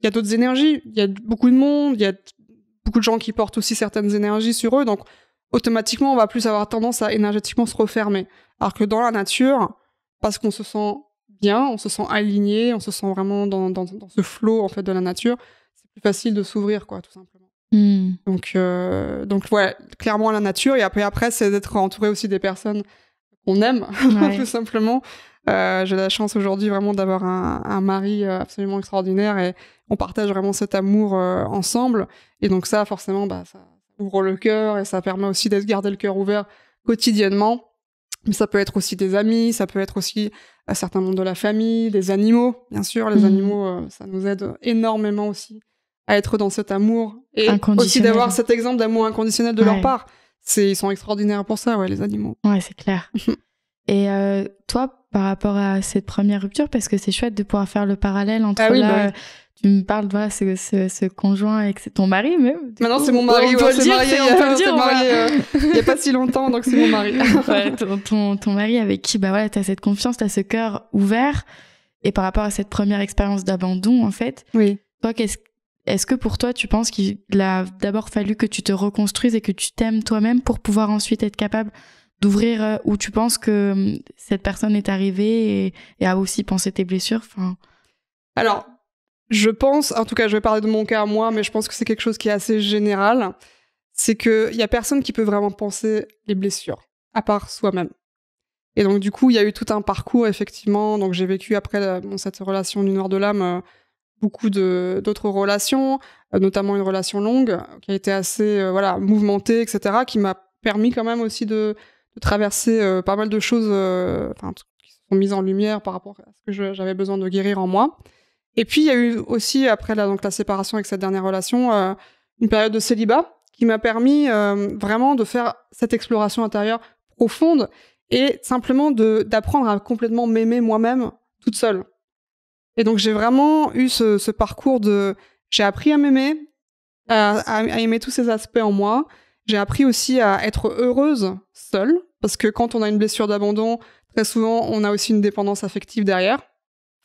il y a d'autres énergies. Il y a beaucoup de monde, il y a beaucoup de gens qui portent aussi certaines énergies sur eux. Donc, automatiquement, on va plus avoir tendance à énergétiquement se refermer. Alors que dans la nature, parce qu'on se sent bien, on se sent aligné, on se sent vraiment dans, dans, dans ce flot, en fait, de la nature, c'est plus facile de s'ouvrir, quoi, tout simplement. Hmm, Donc, euh, donc ouais, clairement la nature. Et après, après c'est d'être entouré aussi des personnes qu'on aime, Ouais. tout simplement. Euh, J'ai la chance aujourd'hui vraiment d'avoir un, un mari euh, absolument extraordinaire et on partage vraiment cet amour euh, ensemble. Et donc ça, forcément, bah, ça ouvre le cœur et ça permet aussi de garder le cœur ouvert quotidiennement. Mais ça peut être aussi des amis, ça peut être aussi un certain nombre de la famille, des animaux, bien sûr. Les Mhm. animaux, ça nous aide énormément aussi à être dans cet amour et aussi d'avoir cet exemple d'amour inconditionnel de leur part. C'est, ils sont extraordinaires pour ça, ouais, les animaux. Ouais, c'est clair. Et euh, toi, par rapport à cette première rupture, parce que c'est chouette de pouvoir faire le parallèle entre Ah oui, là, bah tu me parles, voilà, ce, ce, ce conjoint et que c'est ton mari même. Maintenant, c'est mon mari. On ouais, peut le c'est dire, marié, on peut le dire. euh, il n'y a pas si longtemps, donc c'est mon mari. Ouais, ton, ton, ton mari avec qui, bah voilà, t'as cette confiance, t'as ce cœur ouvert. Et par rapport à cette première expérience d'abandon, en fait, oui. toi, qu'est-ce, est-ce que pour toi, tu penses qu'il a d'abord fallu que tu te reconstruises et que tu t'aimes toi-même pour pouvoir ensuite être capable d'ouvrir, euh, ou tu penses que hum, cette personne est arrivée et, a aussi pensé tes blessures, Alors, je pense, en tout cas, je vais parler de mon cas à moi, mais je pense que c'est quelque chose qui est assez général. C'est qu'il y a personne qui peut vraiment penser les blessures, à part soi-même. Et donc, du coup, il y a eu tout un parcours, effectivement. Donc, j'ai vécu après bon, cette relation du Noir de l'âme, euh, beaucoup d'autres relations, euh, notamment une relation longue, qui a été assez, euh, voilà, mouvementée, etc., qui m'a permis quand même aussi de, traverser euh, pas mal de choses, qui sont mises en lumière par rapport à ce que j'avais besoin de guérir en moi. Et puis, il y a eu aussi, après la, donc, la séparation avec cette dernière relation, une période de célibat qui m'a permis vraiment de faire cette exploration intérieure profonde et simplement d'apprendre à complètement m'aimer moi-même toute seule. Et donc, j'ai vraiment eu ce, ce parcours de... J'ai appris à m'aimer, à, à- à aimer tous ces aspects en moi. J'ai appris aussi à être heureuse seule, parce que quand on a une blessure d'abandon, très souvent, on a aussi une dépendance affective derrière.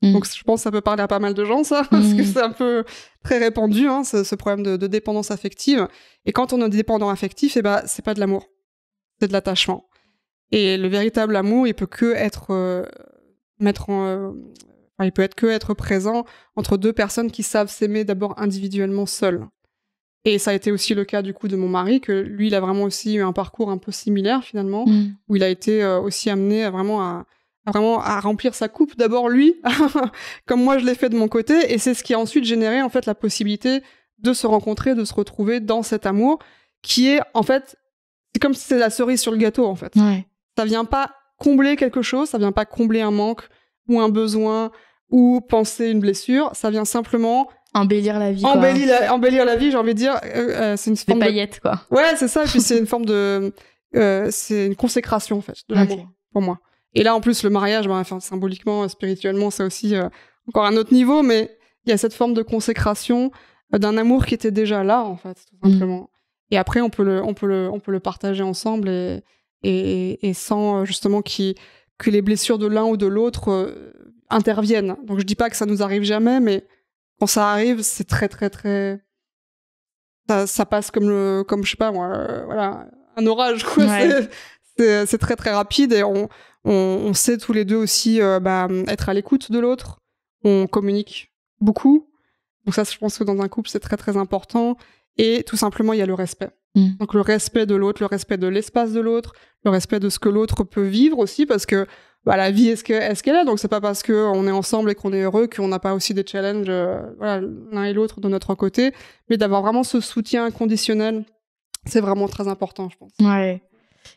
Mm. Donc je pense que ça peut parler à pas mal de gens, ça, parce que Mm. c'est un peu très répandu, hein, ce, ce problème de, de dépendance affective. Et quand on est dépendant affectif, eh ben, c'est pas de l'amour, c'est de l'attachement. Et le véritable amour, il peut que être, euh, mettre en, euh, il peut être que être présent entre deux personnes qui savent s'aimer d'abord individuellement seules. Et ça a été aussi le cas du coup de mon mari, que lui, il a vraiment aussi eu un parcours un peu similaire finalement Mm. où il a été euh, aussi amené à vraiment à, à vraiment à remplir sa coupe d'abord lui comme moi je l'ai fait de mon côté et c'est ce qui a ensuite généré en fait la possibilité de se rencontrer de se retrouver dans cet amour qui est en fait c'est comme si c'était la cerise sur le gâteau en fait Ouais. ça vient pas combler quelque chose ça vient pas combler un manque ou un besoin ou penser une blessure ça vient simplement Embellir la vie, embellir la, embellir la vie j'ai envie de dire euh, euh, c'est une Des forme de paillettes, quoi. Ouais, c'est ça. Et puis c'est une forme de, euh, c'est une consécration en fait de l'amour pour moi. Et là, en plus, le mariage, ben, enfin, symboliquement, spirituellement, c'est aussi euh, encore un autre niveau, mais il y a cette forme de consécration euh, d'un amour qui était déjà là en fait, tout Mm. simplement. Et après, on peut le, on peut le, on peut le partager ensemble et et, et sans justement qui que les blessures de l'un ou de l'autre interviennent. Donc je dis pas que ça nous arrive jamais, mais quand ça arrive, c'est très très très ça, ça, passe comme le comme je sais pas moi, euh, voilà, un orage quoi. C'est très très rapide et on, on, on, sait tous les deux aussi euh, bah, être à l'écoute de l'autre. On communique beaucoup. Donc ça, je pense que dans un couple, c'est très très important. Et tout simplement, il y a le respect. Mm. Donc le respect de l'autre, le respect de l'espace de l'autre, le respect de ce que l'autre peut vivre aussi, parce que bah, la vie est-ce qu'elle est, est, donc c'est pas parce qu'on est ensemble et qu'on est heureux qu'on n'a pas aussi des challenges euh, l'un et l'autre de notre côté, mais d'avoir vraiment ce soutien inconditionnel, c'est vraiment très important, je pense. Ouais.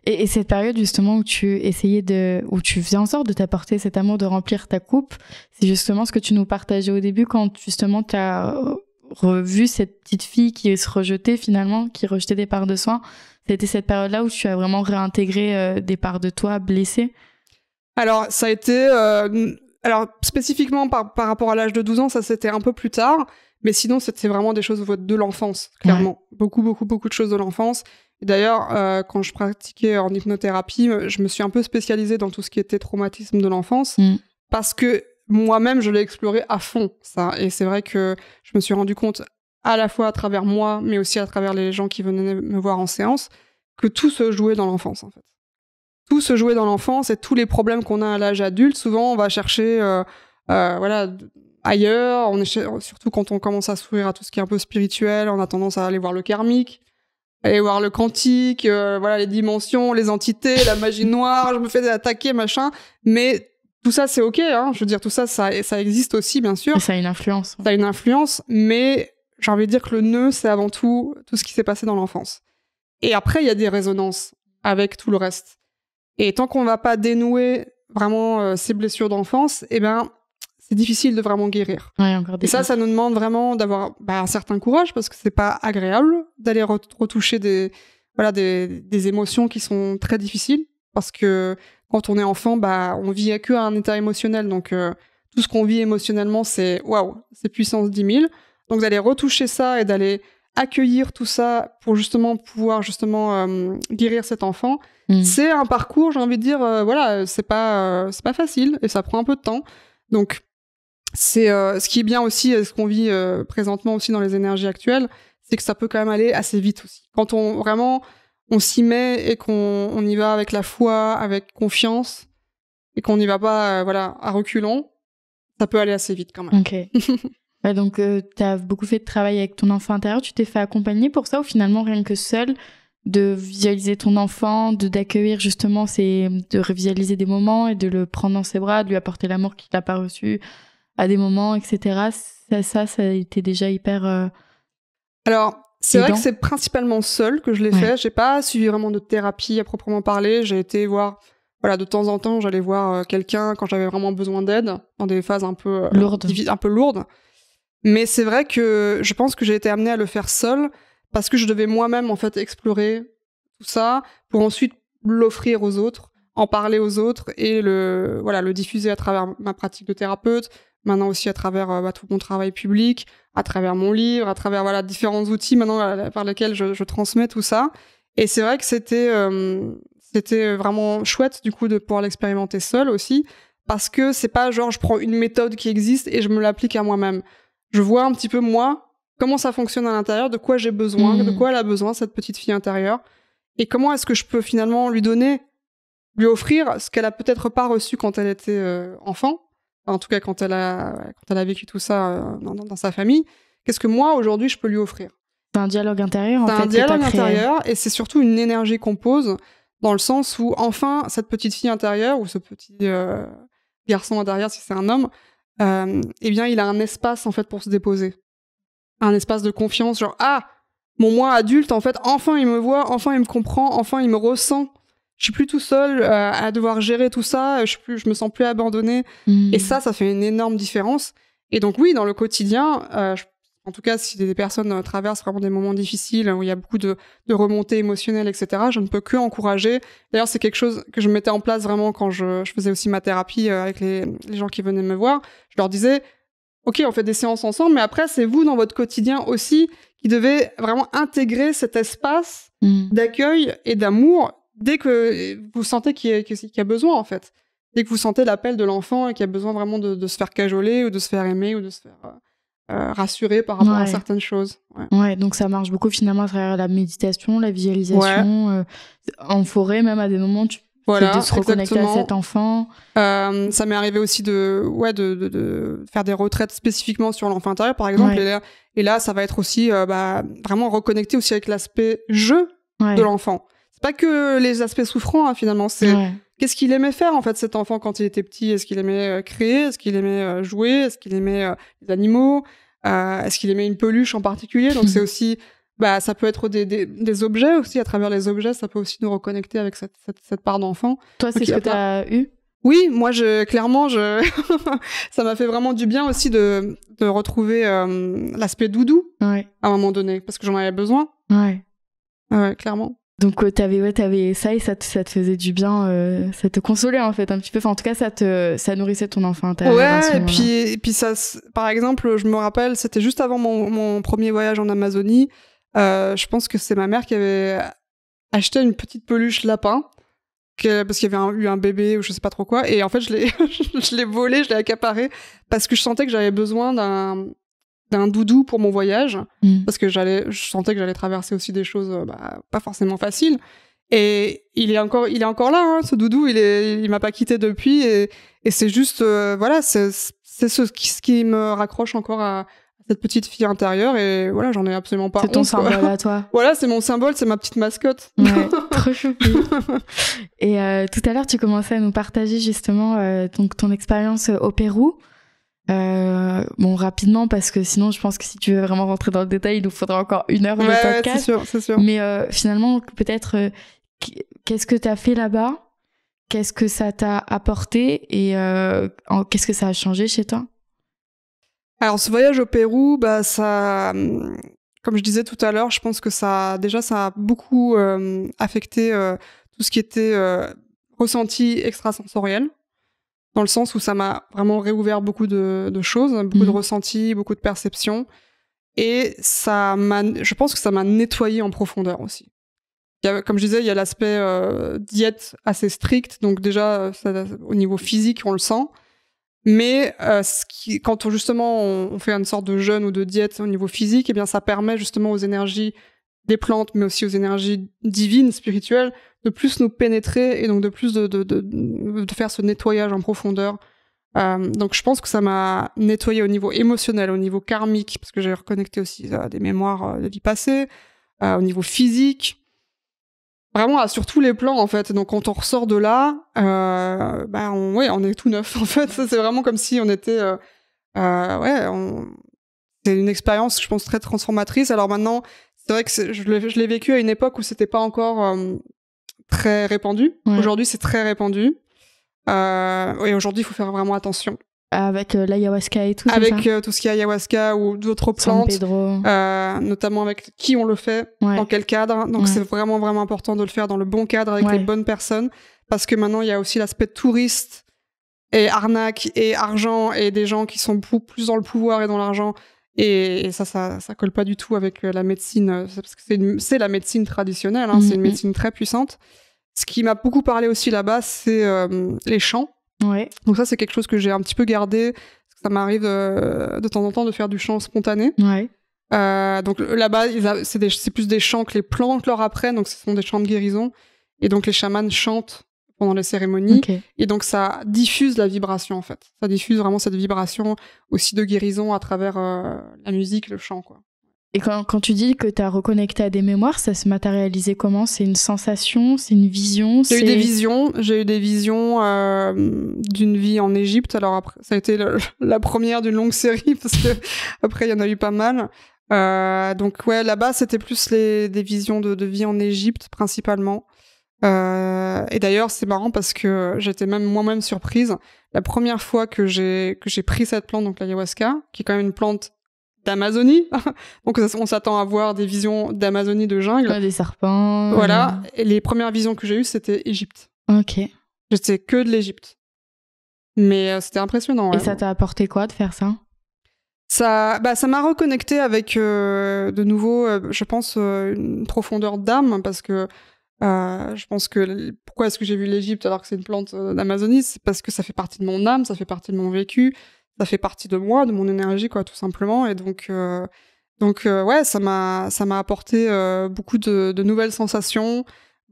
Et, et, cette période justement où tu essayais de, où tu faisais en sorte de t'apporter cet amour, de remplir ta coupe, c'est justement ce que tu nous partageais au début quand justement tu as revu cette petite fille qui se rejetait finalement, qui rejetait des parts de soins. C'était cette période-là où tu as vraiment réintégré euh, des parts de toi blessées Alors, ça a été... Euh, alors, spécifiquement par, par rapport à l'âge de 12 ans, ça c'était un peu plus tard. Mais sinon, c'était vraiment des choses de l'enfance, clairement. Beaucoup, beaucoup, beaucoup de choses de l'enfance. D'ailleurs, euh, quand je pratiquais en hypnothérapie, je me suis un peu spécialisée dans tout ce qui était traumatisme de l'enfance. Mm. Parce que moi-même, je l'ai exploré à fond, ça. Et c'est vrai que je me suis rendu compte, à la fois à travers moi, mais aussi à travers les gens qui venaient me voir en séance, que tout se jouait dans l'enfance, en fait. Tout se jouait dans l'enfance et tous les problèmes qu'on a à l'âge adulte, souvent, on va chercher, euh, euh, voilà, ailleurs. On est surtout quand on commence à s'ouvrir à tout ce qui est un peu spirituel, on a tendance à aller voir le karmique, aller voir le quantique, euh, voilà, les dimensions, les entités, la magie noire. Je me fais attaquer, machin. Mais tout ça, c'est ok. Hein. Je veux dire, tout ça, ça, ça existe aussi, bien sûr. ça a une influence. Ça a une influence, mais j'ai envie de dire que le nœud, c'est avant tout tout ce qui s'est passé dans l'enfance. Et après, il y a des résonances avec tout le reste. Et tant qu'on va pas dénouer vraiment euh, ces blessures d'enfance, eh ben, c'est difficile de vraiment guérir. Ouais, encore et ça, ça nous demande vraiment d'avoir bah, un certain courage parce que c'est pas agréable d'aller retoucher des, voilà, des, des émotions qui sont très difficiles parce que quand on est enfant, bah, on vit que à un état émotionnel. Donc, euh, tout ce qu'on vit émotionnellement, c'est waouh, c'est puissance 10 000. Donc, d'aller retoucher ça et d'aller accueillir tout ça pour justement pouvoir justement euh, guérir cet enfant, mm. c'est un parcours, j'ai envie de dire, euh, voilà, c'est pas, c'est pas facile et ça prend un peu de temps. Donc, c'est ce qui est bien aussi, ce qu'on vit présentement aussi dans les énergies actuelles, c'est que ça peut quand même aller assez vite aussi. Quand on vraiment on s'y met et qu'on y va avec la foi, avec confiance, et qu'on n'y va pas euh, voilà à reculons, ça peut aller assez vite quand même. Ok. donc euh, tu as beaucoup fait de travail avec ton enfant intérieur, tu t'es fait accompagner pour ça ou finalement rien que seul de visualiser ton enfant, de d'accueillir justement c'est de revisualiser des moments et de le prendre dans ses bras, de lui apporter l'amour qu'il n'a pas reçu à des moments, etc. Ça, ça, ça a été déjà hyper. Euh, Alors, c'est vrai que c'est principalement seul que je l'ai fait. J'ai pas suivi vraiment de thérapie à proprement parler. J'ai été voir, voilà, de temps en temps, j'allais voir euh, quelqu'un quand j'avais vraiment besoin d'aide dans des phases un peu euh, lourdes. un peu lourdes. Mais c'est vrai que je pense que j'ai été amenée à le faire seul parce que je devais moi-même en fait explorer tout ça pour ensuite l'offrir aux autres, en parler aux autres et le voilà le diffuser à travers ma pratique de thérapeute, maintenant aussi à travers euh, bah, tout mon travail public, à travers mon livre, à travers voilà différents outils maintenant euh, par lesquels je, je, transmets tout ça. Et c'est vrai que c'était euh, c'était vraiment chouette du coup de pouvoir l'expérimenter seul aussi parce que c'est pas genre je prends une méthode qui existe et je me l'applique à moi-même. Je vois un petit peu moi comment ça fonctionne à l'intérieur, de quoi j'ai besoin, de mmh. quoi elle a besoin cette petite fille intérieure et comment est-ce que je peux finalement lui donner lui offrir ce qu'elle a peut-être pas reçu quand elle était enfant en tout cas quand elle a, quand elle a vécu tout ça euh, dans, dans, sa famille, qu'est-ce que moi aujourd'hui je peux lui offrir? C'est un dialogue intérieur. C'est un dialogue intérieur et c'est surtout une énergie qu'on pose dans le sens où enfin cette petite fille intérieure ou ce petit euh, garçon intérieur si c'est un homme, euh, eh bien il a un espace en fait pour se déposer, un espace de confiance genre ah mon moi adulte en fait enfin il me voit, enfin il me comprend, enfin il me ressent je suis plus tout seul euh, à devoir gérer tout ça, je, plus, je me sens plus abandonnée. Et ça, ça fait une énorme différence. Et donc oui, dans le quotidien, euh, en tout cas, si des personnes euh, traversent vraiment des moments difficiles où il y a beaucoup de, de remontées émotionnelles, etc., je ne peux que encourager. D'ailleurs, c'est quelque chose que je mettais en place vraiment quand je, je faisais aussi ma thérapie avec les, les, gens qui venaient me voir. Je leur disais, OK, on fait des séances ensemble, mais après, c'est vous dans votre quotidien aussi qui devez vraiment intégrer cet espace mm. d'accueil et d'amour dès que vous sentez qu'il y, a besoin, en fait. dès que vous sentez l'appel de l'enfant et qu'il a besoin vraiment de, de, se faire cajoler ou de se faire aimer ou de se faire euh, rassurer par rapport à certaines choses. Ouais. ouais. donc ça marche beaucoup finalement à travers la méditation, la visualisation, en forêt même à des moments tu voilà, de se reconnecter à cet enfant. Euh, ça m'est arrivé aussi de, ouais, de, de, de, faire des retraites spécifiquement sur l'enfant intérieur, par exemple. Et, là, et, là, ça va être aussi euh, bah, vraiment reconnecté aussi avec l'aspect jeu de l'enfant. C'est pas que les aspects souffrants, hein, finalement. C'est qu'est-ce qu'il aimait faire, en fait, cet enfant quand il était petit? Est-ce qu'il aimait euh, créer? Est-ce qu'il aimait euh, jouer? Est-ce qu'il aimait les animaux? Est-ce qu'il aimait une peluche en particulier? Donc, c'est aussi bah, ça peut être des, des, des, objets aussi. À travers les objets, ça peut aussi nous reconnecter avec cette, cette, cette part d'enfant. Toi, c'est ce que tu as eu? Oui, moi, je, clairement, je... ça m'a fait vraiment du bien aussi de, de retrouver euh, l'aspect doudou ouais. à un moment donné, parce que j'en avais besoin. Ouais. Ouais, clairement. Donc, euh, t'avais, ouais, avais ça et ça te, ça te faisait du bien, euh, ça te consolait en fait un petit peu. Enfin, en tout cas, ça, te, ça nourrissait ton enfant. Ouais, et puis, et puis ça, par exemple, je me rappelle, c'était juste avant mon, mon premier voyage en Amazonie. Euh, je pense que c'est ma mère qui avait acheté une petite peluche lapin parce qu'il y avait eu un bébé ou je sais pas trop quoi et en fait je l'ai je l'ai volé je l'ai accaparé parce que je sentais que j'avais besoin d'un d'un doudou pour mon voyage mm. parce que j'allais je sentais que j'allais traverser aussi des choses bah, pas forcément faciles. Et il est encore il est encore là hein, ce doudou il est il m'a pas quitté depuis et, et c'est juste euh, voilà c'est ce qui, ce qui me raccroche encore à, cette petite fille intérieure et voilà j'en ai absolument pas c'est ton symbole à toi. Voilà c'est mon symbole c'est ma petite mascotte. Ouais, trop choupi et euh, tout à l'heure tu commençais à nous partager justement euh, donc ton expérience au Pérou euh, bon rapidement parce que sinon je pense que si tu veux vraiment rentrer dans le détail il nous faudra encore une heure de podcast c'est sûr c'est sûr. Mais euh, finalement peut-être euh, qu'est-ce que tu as fait là-bas? Qu'est-ce que ça t'a apporté? Et qu'est-ce que ça a changé chez toi? Alors ce voyage au Pérou, bah ça, comme je disais tout à l'heure, je pense que ça, déjà, ça a beaucoup euh, affecté euh, tout ce qui était euh, ressenti extrasensoriel, dans le sens où ça m'a vraiment réouvert beaucoup de, choses, beaucoup de mmh. ressentis, beaucoup de perceptions, et ça m'a, je pense que ça m'a nettoyé en profondeur aussi. comme je disais, il y a l'aspect diète assez strict, donc déjà au niveau physique, on le sent. Mais euh, ce qui, quand on, justement on, fait une sorte de jeûne ou de diète au niveau physique, eh bien ça permet justement aux énergies des plantes, mais aussi aux énergies divines, spirituelles, de plus nous pénétrer et donc de plus de, de, de, faire ce nettoyage en profondeur. Euh, donc je pense que ça m'a nettoyé au niveau émotionnel, au niveau karmique, parce que j'ai reconnecté aussi des mémoires euh, de vie passée, euh, au niveau physique, vraiment sur tous les plans en fait. Donc quand on ressort de là, euh, bah on, est tout neuf en fait. C'est vraiment comme si on était, ouais, c'est une expérience je pense très transformatrice. Alors maintenant, c'est vrai que je l'ai vécu à une époque où c'était pas encore euh, très répandu. Aujourd'hui, c'est très répandu. Euh, et aujourd'hui, il faut faire vraiment attention. Avec euh, l'ayahuasca et tout Avec tout ce qui est ayahuasca ou d'autres plantes. Euh, notamment avec qui on le fait, dans quel cadre. Donc c'est vraiment, vraiment important de le faire dans le bon cadre avec les bonnes personnes. Parce que maintenant, il y a aussi l'aspect touriste et arnaque et argent et des gens qui sont plus dans le pouvoir et dans l'argent. Et, ça, ça, ça colle pas du tout avec euh, la médecine. Parce que c'est la médecine traditionnelle. Hein, C'est une mm-hmm. médecine très puissante. Ce qui m'a beaucoup parlé aussi là-bas, c'est les champs Ouais. Donc ça, c'est quelque chose que j'ai un petit peu gardé. Parce que ça m'arrive de, de, temps en temps de faire du chant spontané. Ouais. Euh, donc là-bas, c'est plus des chants que les plantes leur apprennent. Donc ce sont des chants de guérison. Et donc les chamans chantent pendant les cérémonies. Et donc ça diffuse la vibration en fait. Ça diffuse vraiment cette vibration aussi de guérison à travers euh, la musique, le chant quoi. Et quand, quand, tu dis que tu as reconnecté à des mémoires, ça se matérialisait comment? C'est une sensation? C'est une vision? J'ai eu des visions. J'ai eu des visions euh, d'une vie en Égypte. Alors après, ça a été la première d'une longue série parce que après il y en a eu pas mal. Euh, donc ouais, là-bas c'était plus les, des visions de, de, vie en Égypte principalement. Euh, et d'ailleurs c'est marrant parce que j'étais même moi-même surprise. La première fois que j'ai que j'ai pris cette plante, donc l'ayahuasca, qui est quand même une plante d'Amazonie. Donc on s'attend à voir des visions d'Amazonie de jungle. des serpents. Voilà. Euh. Et les premières visions que j'ai eues, c'était Égypte. Ok. J'étais que de l'Égypte. Mais euh, c'était impressionnant. Et ça t'a apporté quoi de faire ça? Ça, bah, ça m'a reconnecté avec euh, de nouveau, je pense, une profondeur d'âme parce que Euh, je pense que pourquoi est-ce que j'ai vu l'Égypte alors que c'est une plante euh, d'Amazonie? C'est parce que ça fait partie de mon âme, ça fait partie de mon vécu, ça fait partie de moi, de mon énergie, quoi, tout simplement. Et donc, euh, donc ouais, ça m'a, ça m'a apporté beaucoup de, de, nouvelles sensations,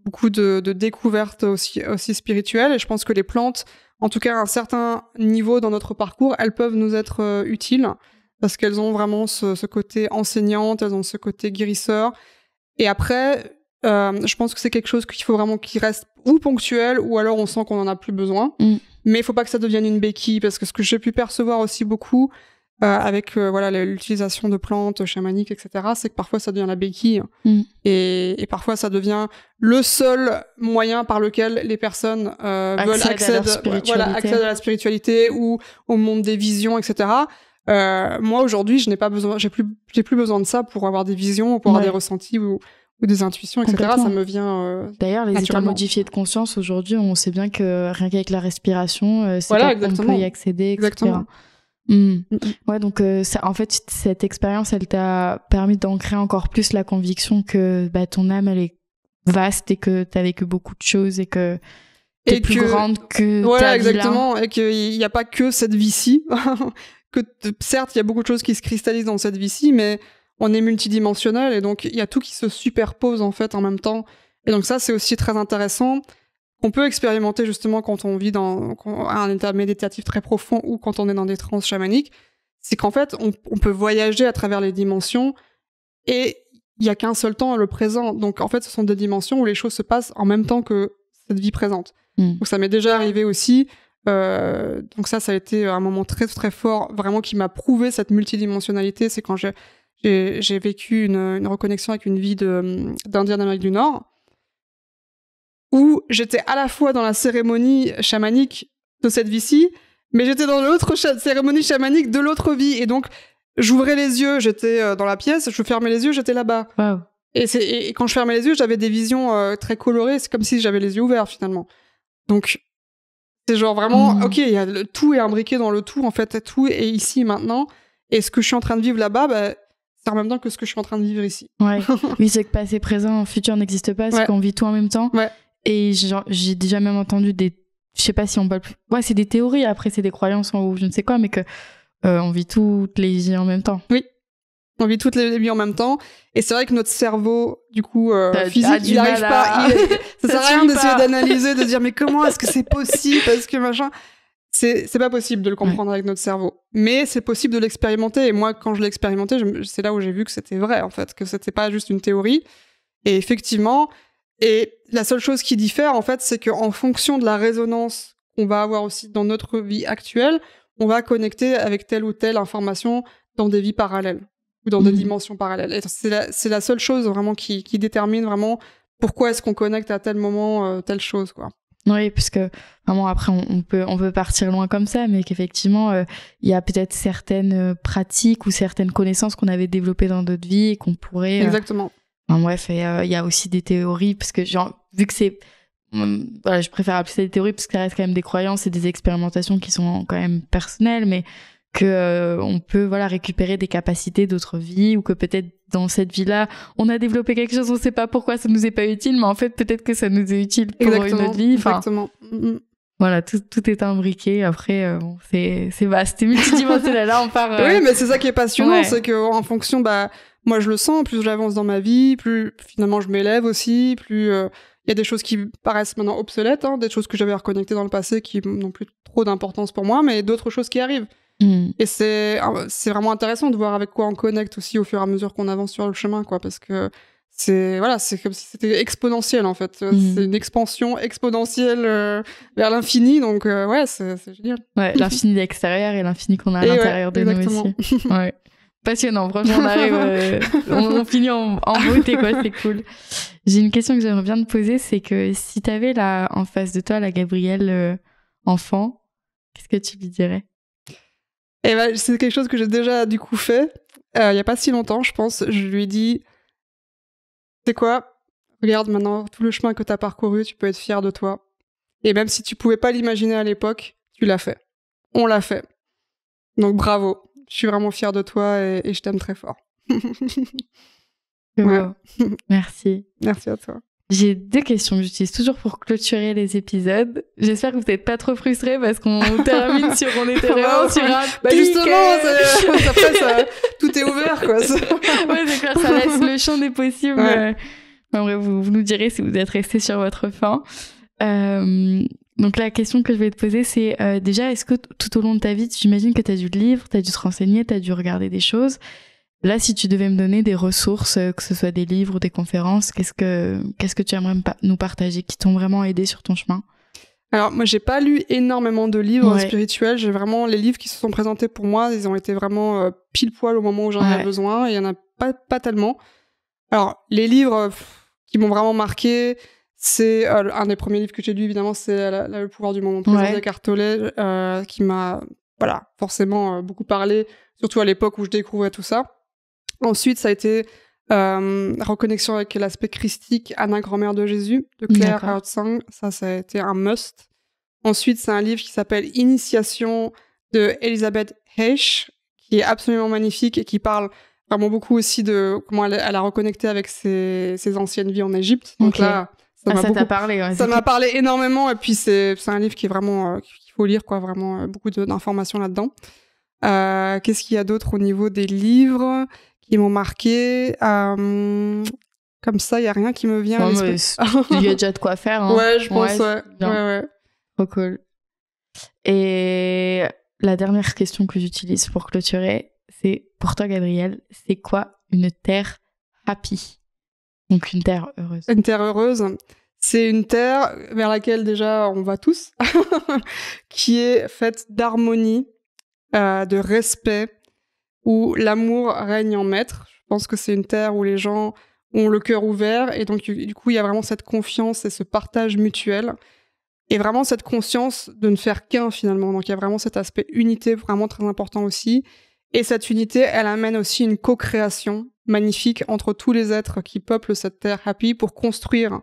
beaucoup de, de, découvertes aussi, aussi spirituelles. Et je pense que les plantes, en tout cas à un certain niveau dans notre parcours, elles peuvent nous être utiles parce qu'elles ont vraiment ce, ce côté enseignante, elles ont ce côté guérisseur. Et après, euh, je pense que c'est quelque chose qu'il faut vraiment qu'il reste ou ponctuel ou alors on sent qu'on en a plus besoin. Mm. Mais il faut pas que ça devienne une béquille parce que ce que j'ai pu percevoir aussi beaucoup euh, avec euh, voilà l'utilisation de plantes chamaniques etc c'est que parfois ça devient la béquille mm. et, et, parfois ça devient le seul moyen par lequel les personnes euh, veulent accéder voilà, accèdent à la spiritualité ou au monde des visions etc euh, moi aujourd'hui je n'ai pas besoin j'ai plus j'ai plus besoin de ça pour avoir des visions pour avoir des ressentis ou ou des intuitions, etc. Ça me vient. Euh, D'ailleurs, les états modifiés de conscience aujourd'hui, on sait bien que rien qu'avec la respiration, euh, c'est voilà, qu'on peut y accéder, etc. Exactement. Hmm. Mm, mm. Ouais, donc euh, ça, en fait, cette expérience, elle t'a permis d'ancrer encore plus la conviction que bah, ton âme, elle est vaste et que t'as vécu beaucoup de choses et que t'es et plus que... grande que voilà, ta exactement, et qu'il n'y a pas que cette vie-ci. que certes, il y a beaucoup de choses qui se cristallisent dans cette vie-ci, mais on est multidimensionnel et donc il y a tout qui se superpose en fait en même temps. Et donc ça, c'est aussi très intéressant. On peut expérimenter justement quand on vit dans un état méditatif très profond ou quand on est dans des trans chamaniques. C'est qu'en fait, on, peut voyager à travers les dimensions et il y a qu'un seul temps, le présent. Donc en fait, ce sont des dimensions où les choses se passent en même temps que cette vie présente. Hmm. Donc ça m'est déjà arrivé aussi. Euh, donc ça, ça a été un moment très très fort, vraiment qui m'a prouvé cette multidimensionnalité. C'est quand j'ai j'ai vécu une, une, reconnexion avec une vie d'Indien d'Amérique du Nord, où j'étais à la fois dans la cérémonie chamanique de cette vie-ci, mais j'étais dans l'autre cérémonie chamanique de l'autre vie. Et donc, j'ouvrais les yeux, j'étais euh, dans la pièce, je fermais les yeux, j'étais là-bas. Et, et, quand je fermais les yeux, j'avais des visions euh, très colorées, c'est comme si j'avais les yeux ouverts finalement. Donc, c'est genre vraiment, mmh. ok, y a le, tout est imbriqué dans le tout, en fait, tout est ici maintenant. Et ce que je suis en train de vivre là-bas, bah, c'est en même temps que ce que je suis en train de vivre ici. Ouais. oui, c'est que passé, présent, futur n'existe pas, c'est qu'on vit tout en même temps. Ouais. Et j'ai déjà même entendu des, je sais pas si on peut, ouais, c'est des théories. Après, c'est des croyances ou je ne sais quoi, mais que euh, on vit toutes les vies en même temps. Oui. On vit toutes les vies en même temps. Et c'est vrai que notre cerveau, du coup, euh, physique, il n'arrive pas. ça sert à rien d'essayer d'analyser, de dire mais comment est-ce que c'est possible? Parce que machin c'est pas possible de le comprendre avec notre cerveau. Mais c'est possible de l'expérimenter. Et moi quand je l'ai expérimenté c'est là où j'ai vu que c'était vrai en fait que c'était pas juste une théorie. Et effectivement et la seule chose qui diffère en fait c'est que en fonction de la résonance qu'on va avoir aussi dans notre vie actuelle on va connecter avec telle ou telle information dans des vies parallèles ou dans des mmh. dimensions parallèles. Et c'est la, seule chose vraiment qui, qui détermine vraiment pourquoi est-ce qu'on connecte à tel moment euh, telle chose quoi oui, puisque vraiment après on, peut on peut partir loin comme ça, mais qu'effectivement euh, il y a peut-être certaines euh, pratiques ou certaines connaissances qu'on avait développées dans d'autres vies et qu'on pourrait. Euh, Exactement. Enfin, bref, il y a aussi des théories parce que genre vu que c'est voilà, je préfère appeler ça des théories parce que ça reste quand même des croyances et des expérimentations qui sont quand même personnelles, mais que euh, on peut voilà récupérer des capacités d'autres vies ou que peut-être dans cette vie-là on a développé quelque chose on sait pas pourquoi ça nous est pas utile mais en fait peut-être que ça nous est utile pour une autre vie exactement. Voilà tout, tout est imbriqué. Après euh, bon, c'est c'est vaste c'est multidimensionnel là on part euh, oui mais c'est ça qui est passionnant c'est que en fonction bah moi je le sens plus j'avance dans ma vie plus finalement je m'élève aussi plus il y a des choses qui paraissent maintenant obsolètes, hein, des choses que j'avais reconnectées dans le passé qui n'ont plus trop d'importance pour moi, mais d'autres choses qui arrivent. Mm. Et c'est c'est vraiment intéressant de voir avec quoi on connecte aussi au fur et à mesure qu'on avance sur le chemin, quoi, parce que c'est voilà, c'est comme si c'était exponentiel en fait. Mm. C'est une expansion exponentielle euh, vers l'infini, donc euh, ouais, c'est génial. Ouais, l'infini de l'extérieur et l'infini qu'on a à l'intérieur de nous aussi. ouais. Passionnant, franchement, on arrive, euh, on, finit en, en beauté, quoi, c'est cool. J'ai une question que j'aimerais bien te poser, c'est que si t'avais là en face de toi la Gabrielle enfant, qu'est-ce que tu lui dirais? Et ben, c'est quelque chose que j'ai déjà du coup fait. Euh, il y a pas si longtemps, je pense. Je lui ai dit, c'est quoi? Regarde maintenant tout le chemin que tu as parcouru, tu peux être fier de toi. Et même si tu pouvais pas l'imaginer à l'époque, tu l'as fait. On l'a fait. Donc bravo. Je suis vraiment fière de toi et, et je t'aime très fort. ouais. Merci. Merci à toi. J'ai deux questions que j'utilise toujours pour clôturer les épisodes. J'espère que vous n'êtes pas trop frustrés parce qu'on termine sur on était vraiment sur un Bah justement, après ça, tout est ouvert quoi. ouais, c'est clair, ça laisse le champ des possibles. Ouais. Euh, vous, vous, nous direz si vous êtes resté sur votre fin. Euh, donc la question que je vais te poser, c'est euh, déjà, est-ce que tout au long de ta vie, j'imagine que tu as dû lire, tu as dû te renseigner, tu as dû regarder des choses. Là, si tu devais me donner des ressources, euh, que ce soit des livres ou des conférences, qu'est-ce que qu'est-ce que tu aimerais nous partager qui t'ont vraiment aidé sur ton chemin? Alors moi j'ai pas lu énormément de livres spirituels, j'ai vraiment les livres qui se sont présentés pour moi, ils ont été vraiment euh, pile poil au moment où j'en avais besoin. Il y en a pas pas tellement. Alors les livres qui m'ont vraiment marqué, c'est euh, un des premiers livres que j'ai lu évidemment, c'est Le pouvoir du moment présent de qui m'a voilà, forcément beaucoup parlé, surtout à l'époque où je découvrais tout ça. Ensuite, ça a été euh, Reconnexion avec l'aspect christique, Anna, grand-mère de Jésus, de Claire Hartsang. Ça, ça a été un must. Ensuite, c'est un livre qui s'appelle Initiation de Elisabeth Heisch, qui est absolument magnifique et qui parle vraiment beaucoup aussi de comment elle, a reconnecté avec ses, anciennes vies en Égypte. Donc là, ça ah, m'a parlé. ça m'a parlé énormément. Et puis, c'est un livre qui est vraiment, euh, qu'il faut lire, quoi, vraiment, euh, beaucoup d'informations là-dedans. Euh, Qu'est-ce qu'il y a d'autre au niveau des livres? Qui m'ont marqué. Euh, comme ça, il y a rien qui me vient. il y a déjà de quoi faire. Hein. Ouais, je pense. Ouais, ouais, ouais. Trop cool. Et la dernière question que j'utilise pour clôturer, c'est pour toi, Gabriel, c'est quoi une terre happy? Donc une terre heureuse. Une terre heureuse, c'est une terre vers laquelle déjà on va tous, qui est faite d'harmonie, euh, de respect, où l'amour règne en maître. Je pense que c'est une terre où les gens ont le cœur ouvert et donc du coup il y a vraiment cette confiance et ce partage mutuel et vraiment cette conscience de ne faire qu'un finalement. Donc il y a vraiment cet aspect unité vraiment très important aussi. Et cette unité, elle amène aussi une co-création magnifique entre tous les êtres qui peuplent cette terre happy pour construire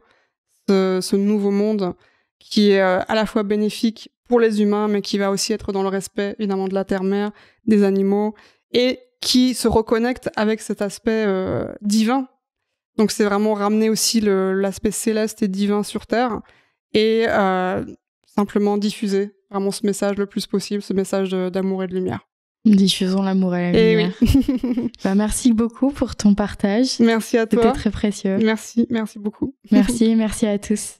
ce, nouveau monde qui est euh, à la fois bénéfique pour les humains, mais qui va aussi être dans le respect évidemment de la terre-mère, des animaux et qui se reconnecte avec cet aspect euh, divin. Donc c'est vraiment ramener aussi l'aspect céleste et divin sur Terre et euh, simplement diffuser vraiment ce message le plus possible, ce message d'amour et de lumière. Diffusons l'amour et la lumière. Oui. bah, merci beaucoup pour ton partage. Merci à toi. C'était très précieux. Merci, merci beaucoup. merci, merci à tous.